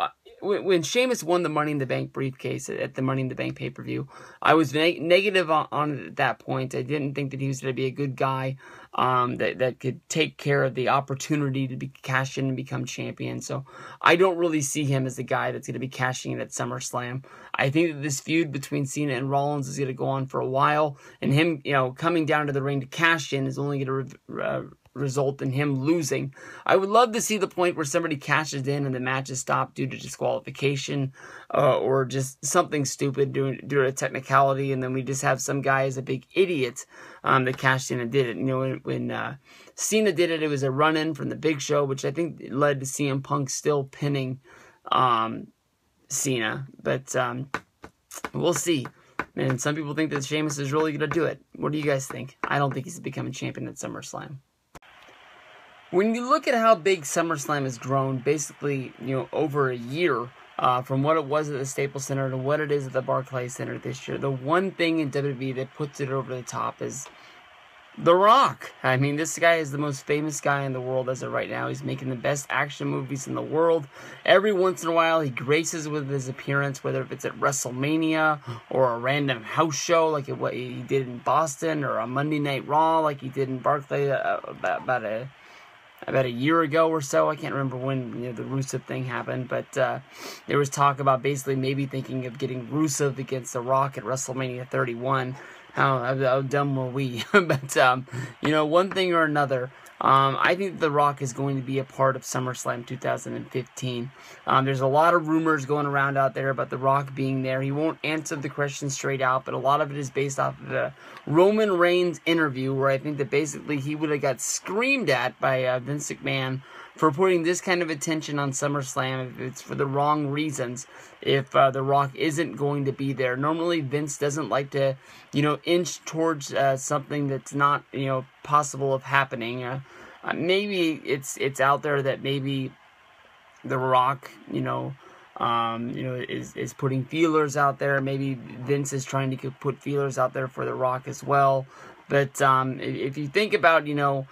when Sheamus won the Money in the Bank briefcase at the Money in the Bank pay per view, I was ne- negative on, on, it at that point. I didn't think that he was going to be a good guy um, that that could take care of the opportunity to be cash in and become champion. So I don't really see him as the guy that's going to be cashing in at SummerSlam. I think that this feud between Cena and Rollins is going to go on for a while, and him, you know, coming down to the ring to cash in is only going to re- uh, result in him losing. I would love to see the point where somebody cashes in and the match is stopped due to disqualification uh, or just something stupid due, due to a technicality, and then we just have some guy as a big idiot um, that cashed in and did it. You know, when, when uh, Cena did it, it was a run in from the Big Show, which I think led to CM Punk still pinning um, Cena, but um, we'll see. And some people think that Sheamus is really going to do it. What do you guys think? I don't think he's becoming champion at SummerSlam. When you look at how big SummerSlam has grown, basically, you know, over a year, uh, from what it was at the Staples Center to what it is at the Barclays Center this year, the one thing in WWE that puts it over the top is The Rock. I mean, this guy is the most famous guy in the world as of right now. He's making the best action movies in the world. Every once in a while, he graces with his appearance, whether if it's at WrestleMania or a random house show like what he did in Boston or a Monday Night Raw like he did in Barclay uh, about, about a about a year ago or so. I can't remember when you know, the Rusev thing happened, but uh, there was talk about basically maybe thinking of getting Rusev against The Rock at WrestleMania 31. how, how dumb were we? [LAUGHS] but um, you know, one thing or another. Um, I think The Rock is going to be a part of SummerSlam 2015. Um, there's a lot of rumors going around out there about The Rock being there. He won't answer the question straight out, but a lot of it is based off of the Roman Reigns interview, where I think that basically he would have got screamed at by uh, Vince McMahon for putting this kind of attention on SummerSlam if it's for the wrong reasons. If uh, The Rock isn't going to be there, normally Vince doesn't like to, you know, inch towards uh, something that's not, you know, possible of happening. Uh, uh maybe it's it's out there that maybe The Rock, you know. Um, you know, is is putting feelers out there. Maybe Vince is trying to put feelers out there for The Rock as well. But um, if you think about, you know,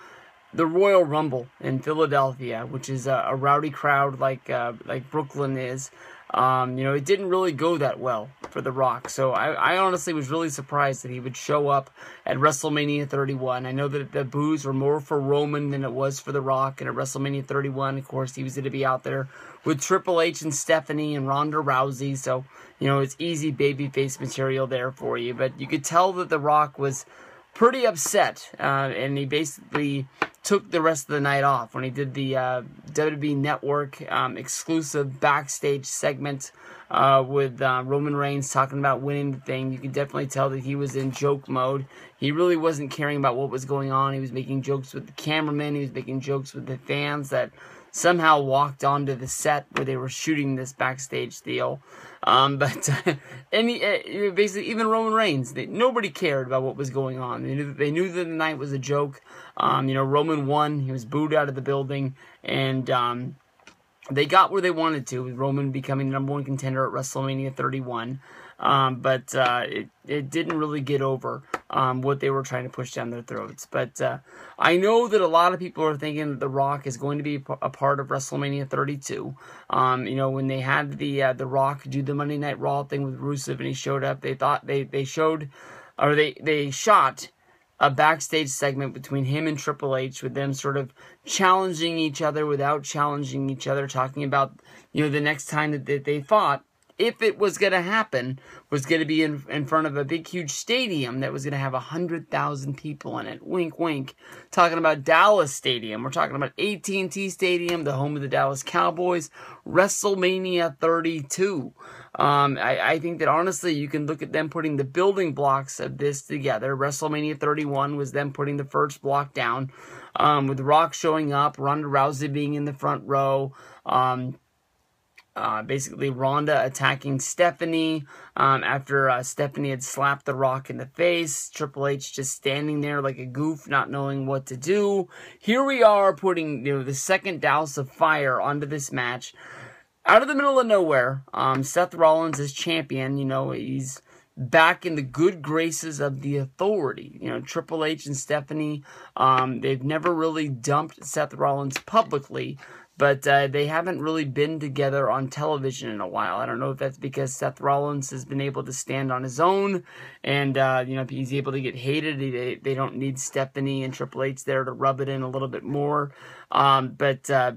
the Royal Rumble in Philadelphia, which is a, a rowdy crowd like uh, like Brooklyn is. Um, you know, it didn't really go that well for The Rock. So I, I, honestly was really surprised that he would show up at WrestleMania 31. I know that the boos were more for Roman than it was for The Rock. And at WrestleMania 31, of course, he was going to be out there with Triple H and Stephanie and Ronda Rousey. So, you know, it's easy babyface material there for you. But you could tell that The Rock was pretty upset. Uh, and he basically took the rest of the night off when he did the uh, WWE Network um, exclusive backstage segment uh, with uh, Roman Reigns talking about winning the thing. You could definitely tell that he was in joke mode. He really wasn't caring about what was going on. He was making jokes with the cameraman. He was making jokes with the fans that somehow walked onto the set where they were shooting this backstage deal. Um, [LAUGHS] but any uh, basically even Roman Reigns, they, nobody cared about what was going on. They knew they knew that the night was a joke. Um, you know, Roman won. He was booed out of the building, and um, they got where they wanted to with Roman becoming the number one contender at WrestleMania 31. Um, but uh, it, it didn't really get over um, what they were trying to push down their throats. But uh, I know that a lot of people are thinking that The Rock is going to be a part of WrestleMania 32. Um, you know, when they had the uh, The Rock do the Monday Night Raw thing with Rusev and he showed up, they thought they, they showed, or they, they shot a backstage segment between him and Triple H with them sort of challenging each other without challenging each other, talking about, you know, the next time that, that they fought if it was going to happen, was going to be in, in front of a big, huge stadium that was going to have 100,000 people in it. Wink, wink. Talking about Dallas Stadium. We're talking about AT&T Stadium, the home of the Dallas Cowboys, WrestleMania 32. Um, I, I think that honestly, you can look at them putting the building blocks of this together. WrestleMania 31 was them putting the first block down, um, with Rock showing up, Ronda Rousey being in the front row, um, uh, basically Ronda attacking Stephanie um, after uh, Stephanie had slapped The Rock in the face. Triple H just standing there like a goof, not knowing what to do. Here we are putting you know the second douse of fire onto this match. Out of the middle of nowhere, um, Seth Rollins is champion. You know he's back in the good graces of the authority. You know, Triple H and Stephanie, um, they've never really dumped Seth Rollins publicly, but uh, they haven't really been together on television in a while. I don't know if that's because Seth Rollins has been able to stand on his own, and uh, you know he's able to get hated. They, they don't need Stephanie and Triple H there to rub it in a little bit more. Um, but uh,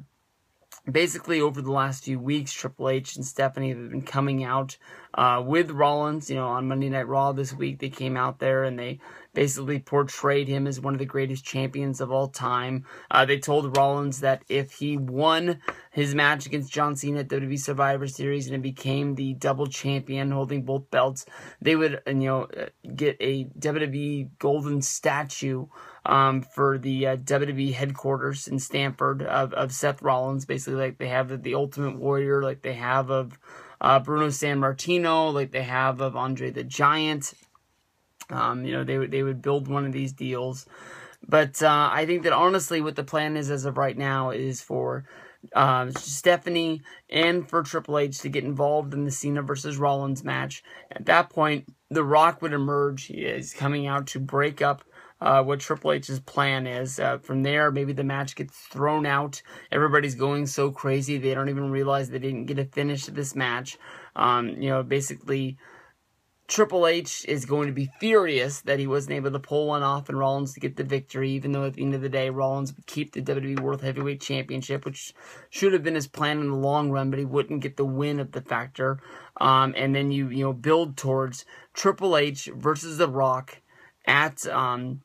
basically, over the last few weeks, Triple H and Stephanie have been coming out uh, with Rollins. You know, on Monday Night Raw this week, they came out there and they basically portrayed him as one of the greatest champions of all time. Uh, they told Rollins that if he won his match against John Cena at WWE Survivor Series and became the double champion holding both belts, they would, you know, uh, get a WWE golden statue um, for the uh, WWE headquarters in Stamford of, of Seth Rollins, basically like they have the Ultimate Warrior, like they have of uh, Bruno Sammartino, like they have of Andre the Giant. Um, you know, they would they would build one of these deals, but uh, I think that honestly, what the plan is as of right now is for uh, Stephanie and for Triple H to get involved in the Cena versus Rollins match. At that point, The Rock would emerge. He is coming out to break up uh, what Triple H's plan is. Uh, from there, maybe the match gets thrown out. Everybody's going so crazy they don't even realize they didn't get a finish to this match. Um, you know, basically Triple H is going to be furious that he wasn't able to pull one off and Rollins to get the victory, even though at the end of the day, Rollins would keep the WWE World Heavyweight Championship, which should have been his plan in the long run, but he wouldn't get the win of the factor. Um, and then you, you know, build towards Triple H versus The Rock at um,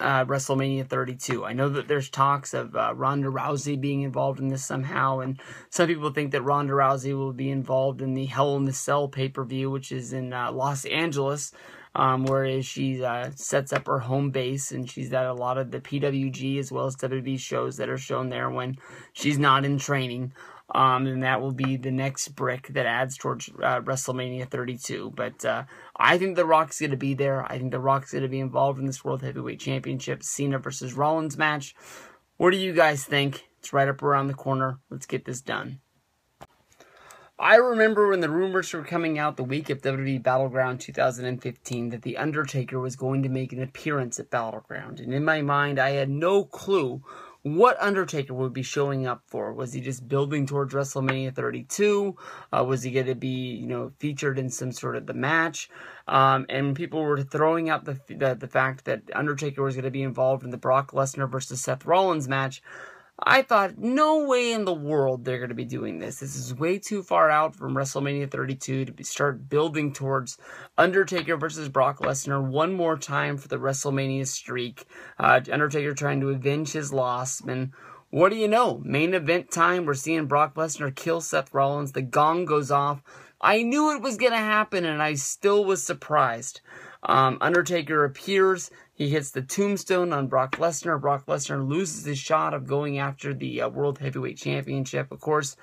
uh, WrestleMania 32. I know that there's talks of uh, Ronda Rousey being involved in this somehow, and some people think that Ronda Rousey will be involved in the Hell in the Cell pay per view, which is in uh, Los Angeles, um, where she uh, sets up her home base, and she's at a lot of the PWG as well as WWE shows that are shown there when she's not in training. Um, and that will be the next brick that adds towards uh, WrestleMania 32. But uh, I think The Rock's going to be there. I think The Rock's going to be involved in this World Heavyweight Championship Cena versus Rollins match. What do you guys think? It's right up around the corner. Let's get this done. I remember when the rumors were coming out the week of WWE Battleground 2015 that The Undertaker was going to make an appearance at Battleground. And in my mind, I had no clue what Undertaker would be showing up for. Was he just building towards WrestleMania 32? Uh, was he going to be, you know, featured in some sort of the match? Um, and people were throwing out the, the, the fact that Undertaker was going to be involved in the Brock Lesnar versus Seth Rollins match. I thought, no way in the world they're going to be doing this. This is way too far out from WrestleMania 32 to start building towards Undertaker versus Brock Lesnar one more time for the WrestleMania streak. Uh, Undertaker trying to avenge his loss. And what do you know? Main event time. We're seeing Brock Lesnar kill Seth Rollins. The gong goes off. I knew it was going to happen, and I still was surprised. Um, Undertaker appears. He hits the tombstone on Brock Lesnar. Brock Lesnar loses his shot of going after the uh, World Heavyweight Championship. Of course,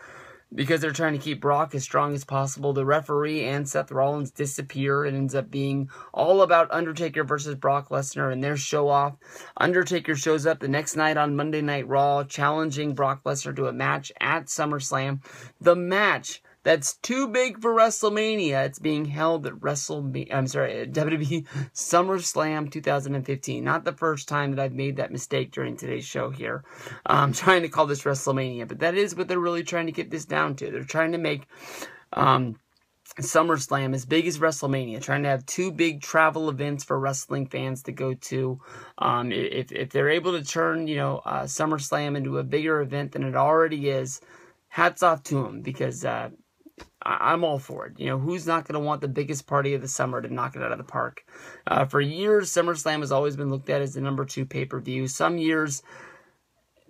because they're trying to keep Brock as strong as possible, the referee and Seth Rollins disappear. It ends up being all about Undertaker versus Brock Lesnar and their show off. Undertaker shows up the next night on Monday Night Raw, challenging Brock Lesnar to a match at SummerSlam. The match that's too big for WrestleMania. It's being held at WrestleMania. I'm sorry, WWE [LAUGHS] SummerSlam 2015. Not the first time that I've made that mistake during today's show here. I'm [LAUGHS] trying to call this WrestleMania, but that is what they're really trying to get this down to. They're trying to make um, SummerSlam as big as WrestleMania, trying to have two big travel events for wrestling fans to go to. Um, if, if they're able to turn, you know, uh, SummerSlam into a bigger event than it already is, hats off to them because uh, I'm all for it. You know, who's not going to want the biggest party of the summer to knock it out of the park? Uh, for years, SummerSlam has always been looked at as the number two pay per view. Some years,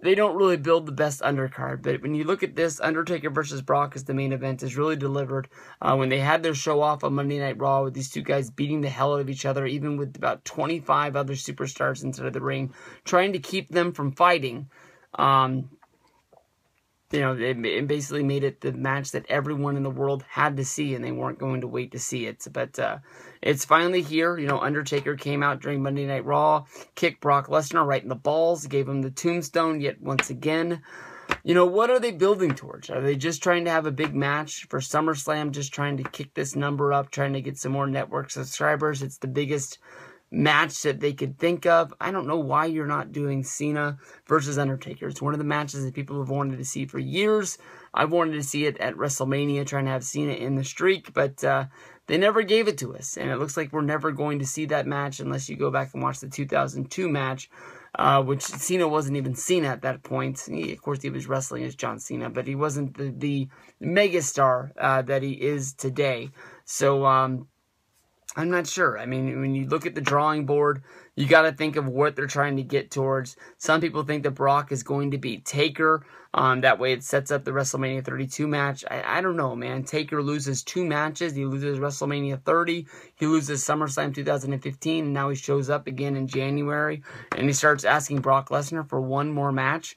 they don't really build the best undercard, but when you look at this, Undertaker versus Brock as the main event is really delivered. Uh, when they had their show off on Monday Night Raw with these two guys beating the hell out of each other, even with about 25 other superstars inside of the ring, trying to keep them from fighting. Um, you know, it, it, basically made it the match that everyone in the world had to see, and they weren't going to wait to see it. But uh, it's finally here. You know, Undertaker came out during Monday Night Raw, kicked Brock Lesnar right in the balls, gave him the tombstone yet once again. You know, what are they building towards? Are they just trying to have a big match for SummerSlam, just trying to kick this number up, trying to get some more network subscribers? It's the biggest match that they could think of. I don't know why you're not doing Cena versus Undertaker. It's one of the matches that people have wanted to see for years. I've wanted to see it at WrestleMania, trying to have Cena in the streak, but uh, they never gave it to us. And it looks like we're never going to see that match unless you go back and watch the 2002 match. Uh, which Cena wasn't even Cena at that point. He, of course, he was wrestling as John Cena, but he wasn't the, the megastar uh, that he is today. So, um, I'm not sure. I mean, when you look at the drawing board, you got to think of what they're trying to get towards. Some people think that Brock is going to be Taker. Um, that way it sets up the WrestleMania 32 match. I, I don't know, man. Taker loses two matches. He loses WrestleMania 30. He loses SummerSlam 2015. And now he shows up again in January. And he starts asking Brock Lesnar for one more match.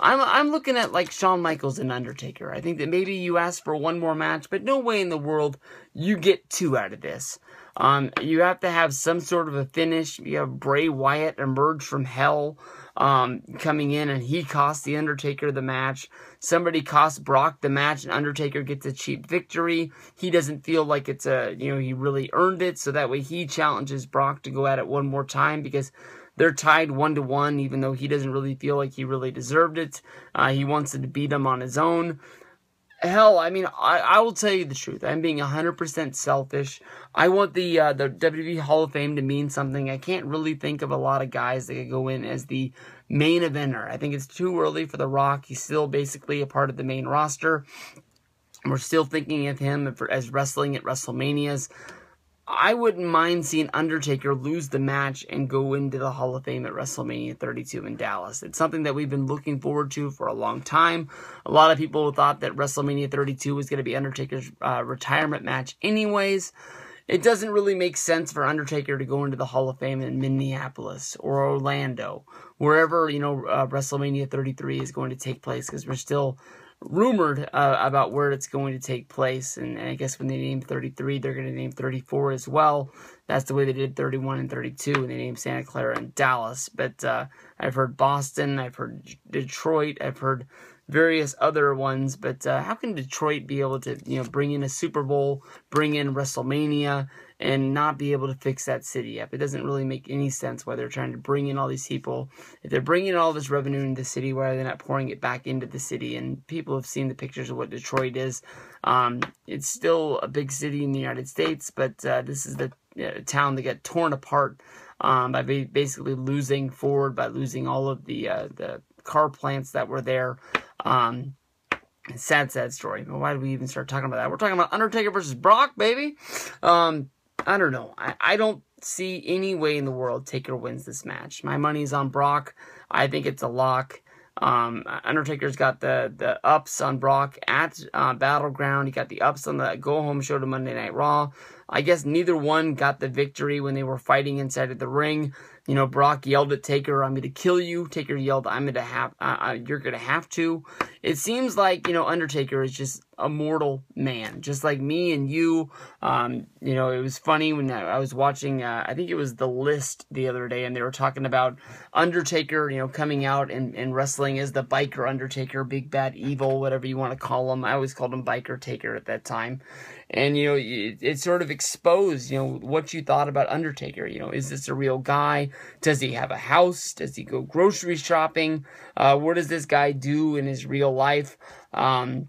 I'm I'm looking at like Shawn Michaels and Undertaker. I think that maybe you ask for one more match, but no way in the world you get two out of this. Um, you have to have some sort of a finish. You have Bray Wyatt emerge from hell um, coming in, and he costs the Undertaker the match. Somebody costs Brock the match, and Undertaker gets a cheap victory. He doesn't feel like it's a you know he really earned it, so that way he challenges Brock to go at it one more time because they're tied one to one, even though he doesn't really feel like he really deserved it. Uh, he wants to beat him on his own. Hell, I mean, I, I will tell you the truth. I'm being 100% selfish. I want the uh, the WWE Hall of Fame to mean something. I can't really think of a lot of guys that could go in as the main eventer. I think it's too early for The Rock. He's still basically a part of the main roster. We're still thinking of him as wrestling at WrestleManias. I wouldn't mind seeing Undertaker lose the match and go into the Hall of Fame at WrestleMania 32 in Dallas. It's something that we've been looking forward to for a long time. A lot of people thought that WrestleMania 32 was going to be Undertaker's uh, retirement match, anyways. It doesn't really make sense for Undertaker to go into the Hall of Fame in Minneapolis or Orlando, wherever you know uh, WrestleMania 33 is going to take place, because we're still rumored uh, about where it's going to take place. And, and, I guess when they name 33, they're going to name 34 as well. That's the way they did 31 and 32 when they named Santa Clara and Dallas. But uh, I've heard Boston, I've heard Detroit, I've heard various other ones. But uh, how can Detroit be able to, you know, bring in a Super Bowl, bring in WrestleMania, and not be able to fix that city up. It doesn't really make any sense why they're trying to bring in all these people. If they're bringing all this revenue into the city, why are they not pouring it back into the city? And people have seen the pictures of what Detroit is. Um, it's still a big city in the United States, but uh, this is the uh, town that got torn apart um, by basically losing Ford, by losing all of the uh, the car plants that were there. Um, sad, sad story. Why did we even start talking about that? We're talking about Undertaker versus Brock, baby. Um, I don't know. I, I don't see any way in the world Taker wins this match. My money's on Brock. I think it's a lock. Um, Undertaker's got the the ups on Brock at uh, Battleground. He got the ups on the go home show to Monday Night Raw. I guess neither one got the victory when they were fighting inside of the ring. You know, Brock yelled at Taker, "I'm going to kill you." Taker yelled, "I'm going to have, uh, uh, you're going to have to." It seems like you know Undertaker is just a mortal man, just like me and you. Um, you know, it was funny when I was watching. Uh, I think it was the list the other day, and they were talking about Undertaker. You know, coming out and, and wrestling as the biker Undertaker, big bad evil, whatever you want to call him. I always called him Biker Taker at that time and you know it, it, sort of exposed you know what you thought about undertaker. You know is this a real guy? Does he have a house? Does he go grocery shopping? Uh, what does this guy do in his real life? Um,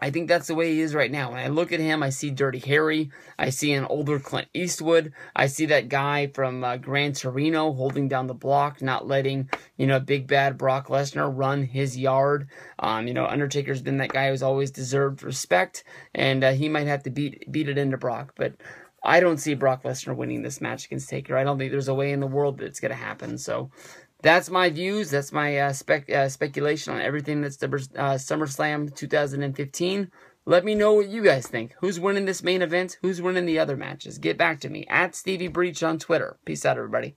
I think that's the way he is right now. When I look at him, I see Dirty Harry. I see an older Clint Eastwood. I see that guy from uh, Gran Torino holding down the block, not letting, you know, a big bad Brock Lesnar run his yard. Um, you know, Undertaker's been that guy who's always deserved respect, and uh, he might have to beat beat it into Brock. But I don't see Brock Lesnar winning this match against Taker. I don't think there's a way in the world that it's going to happen. So that's my views. That's my uh, spec uh, speculation on everything that's the uh, SummerSlam 2015. Let me know what you guys think. Who's winning this main event? Who's winning the other matches? Get back to me at Stevie Breech on Twitter. Peace out, everybody.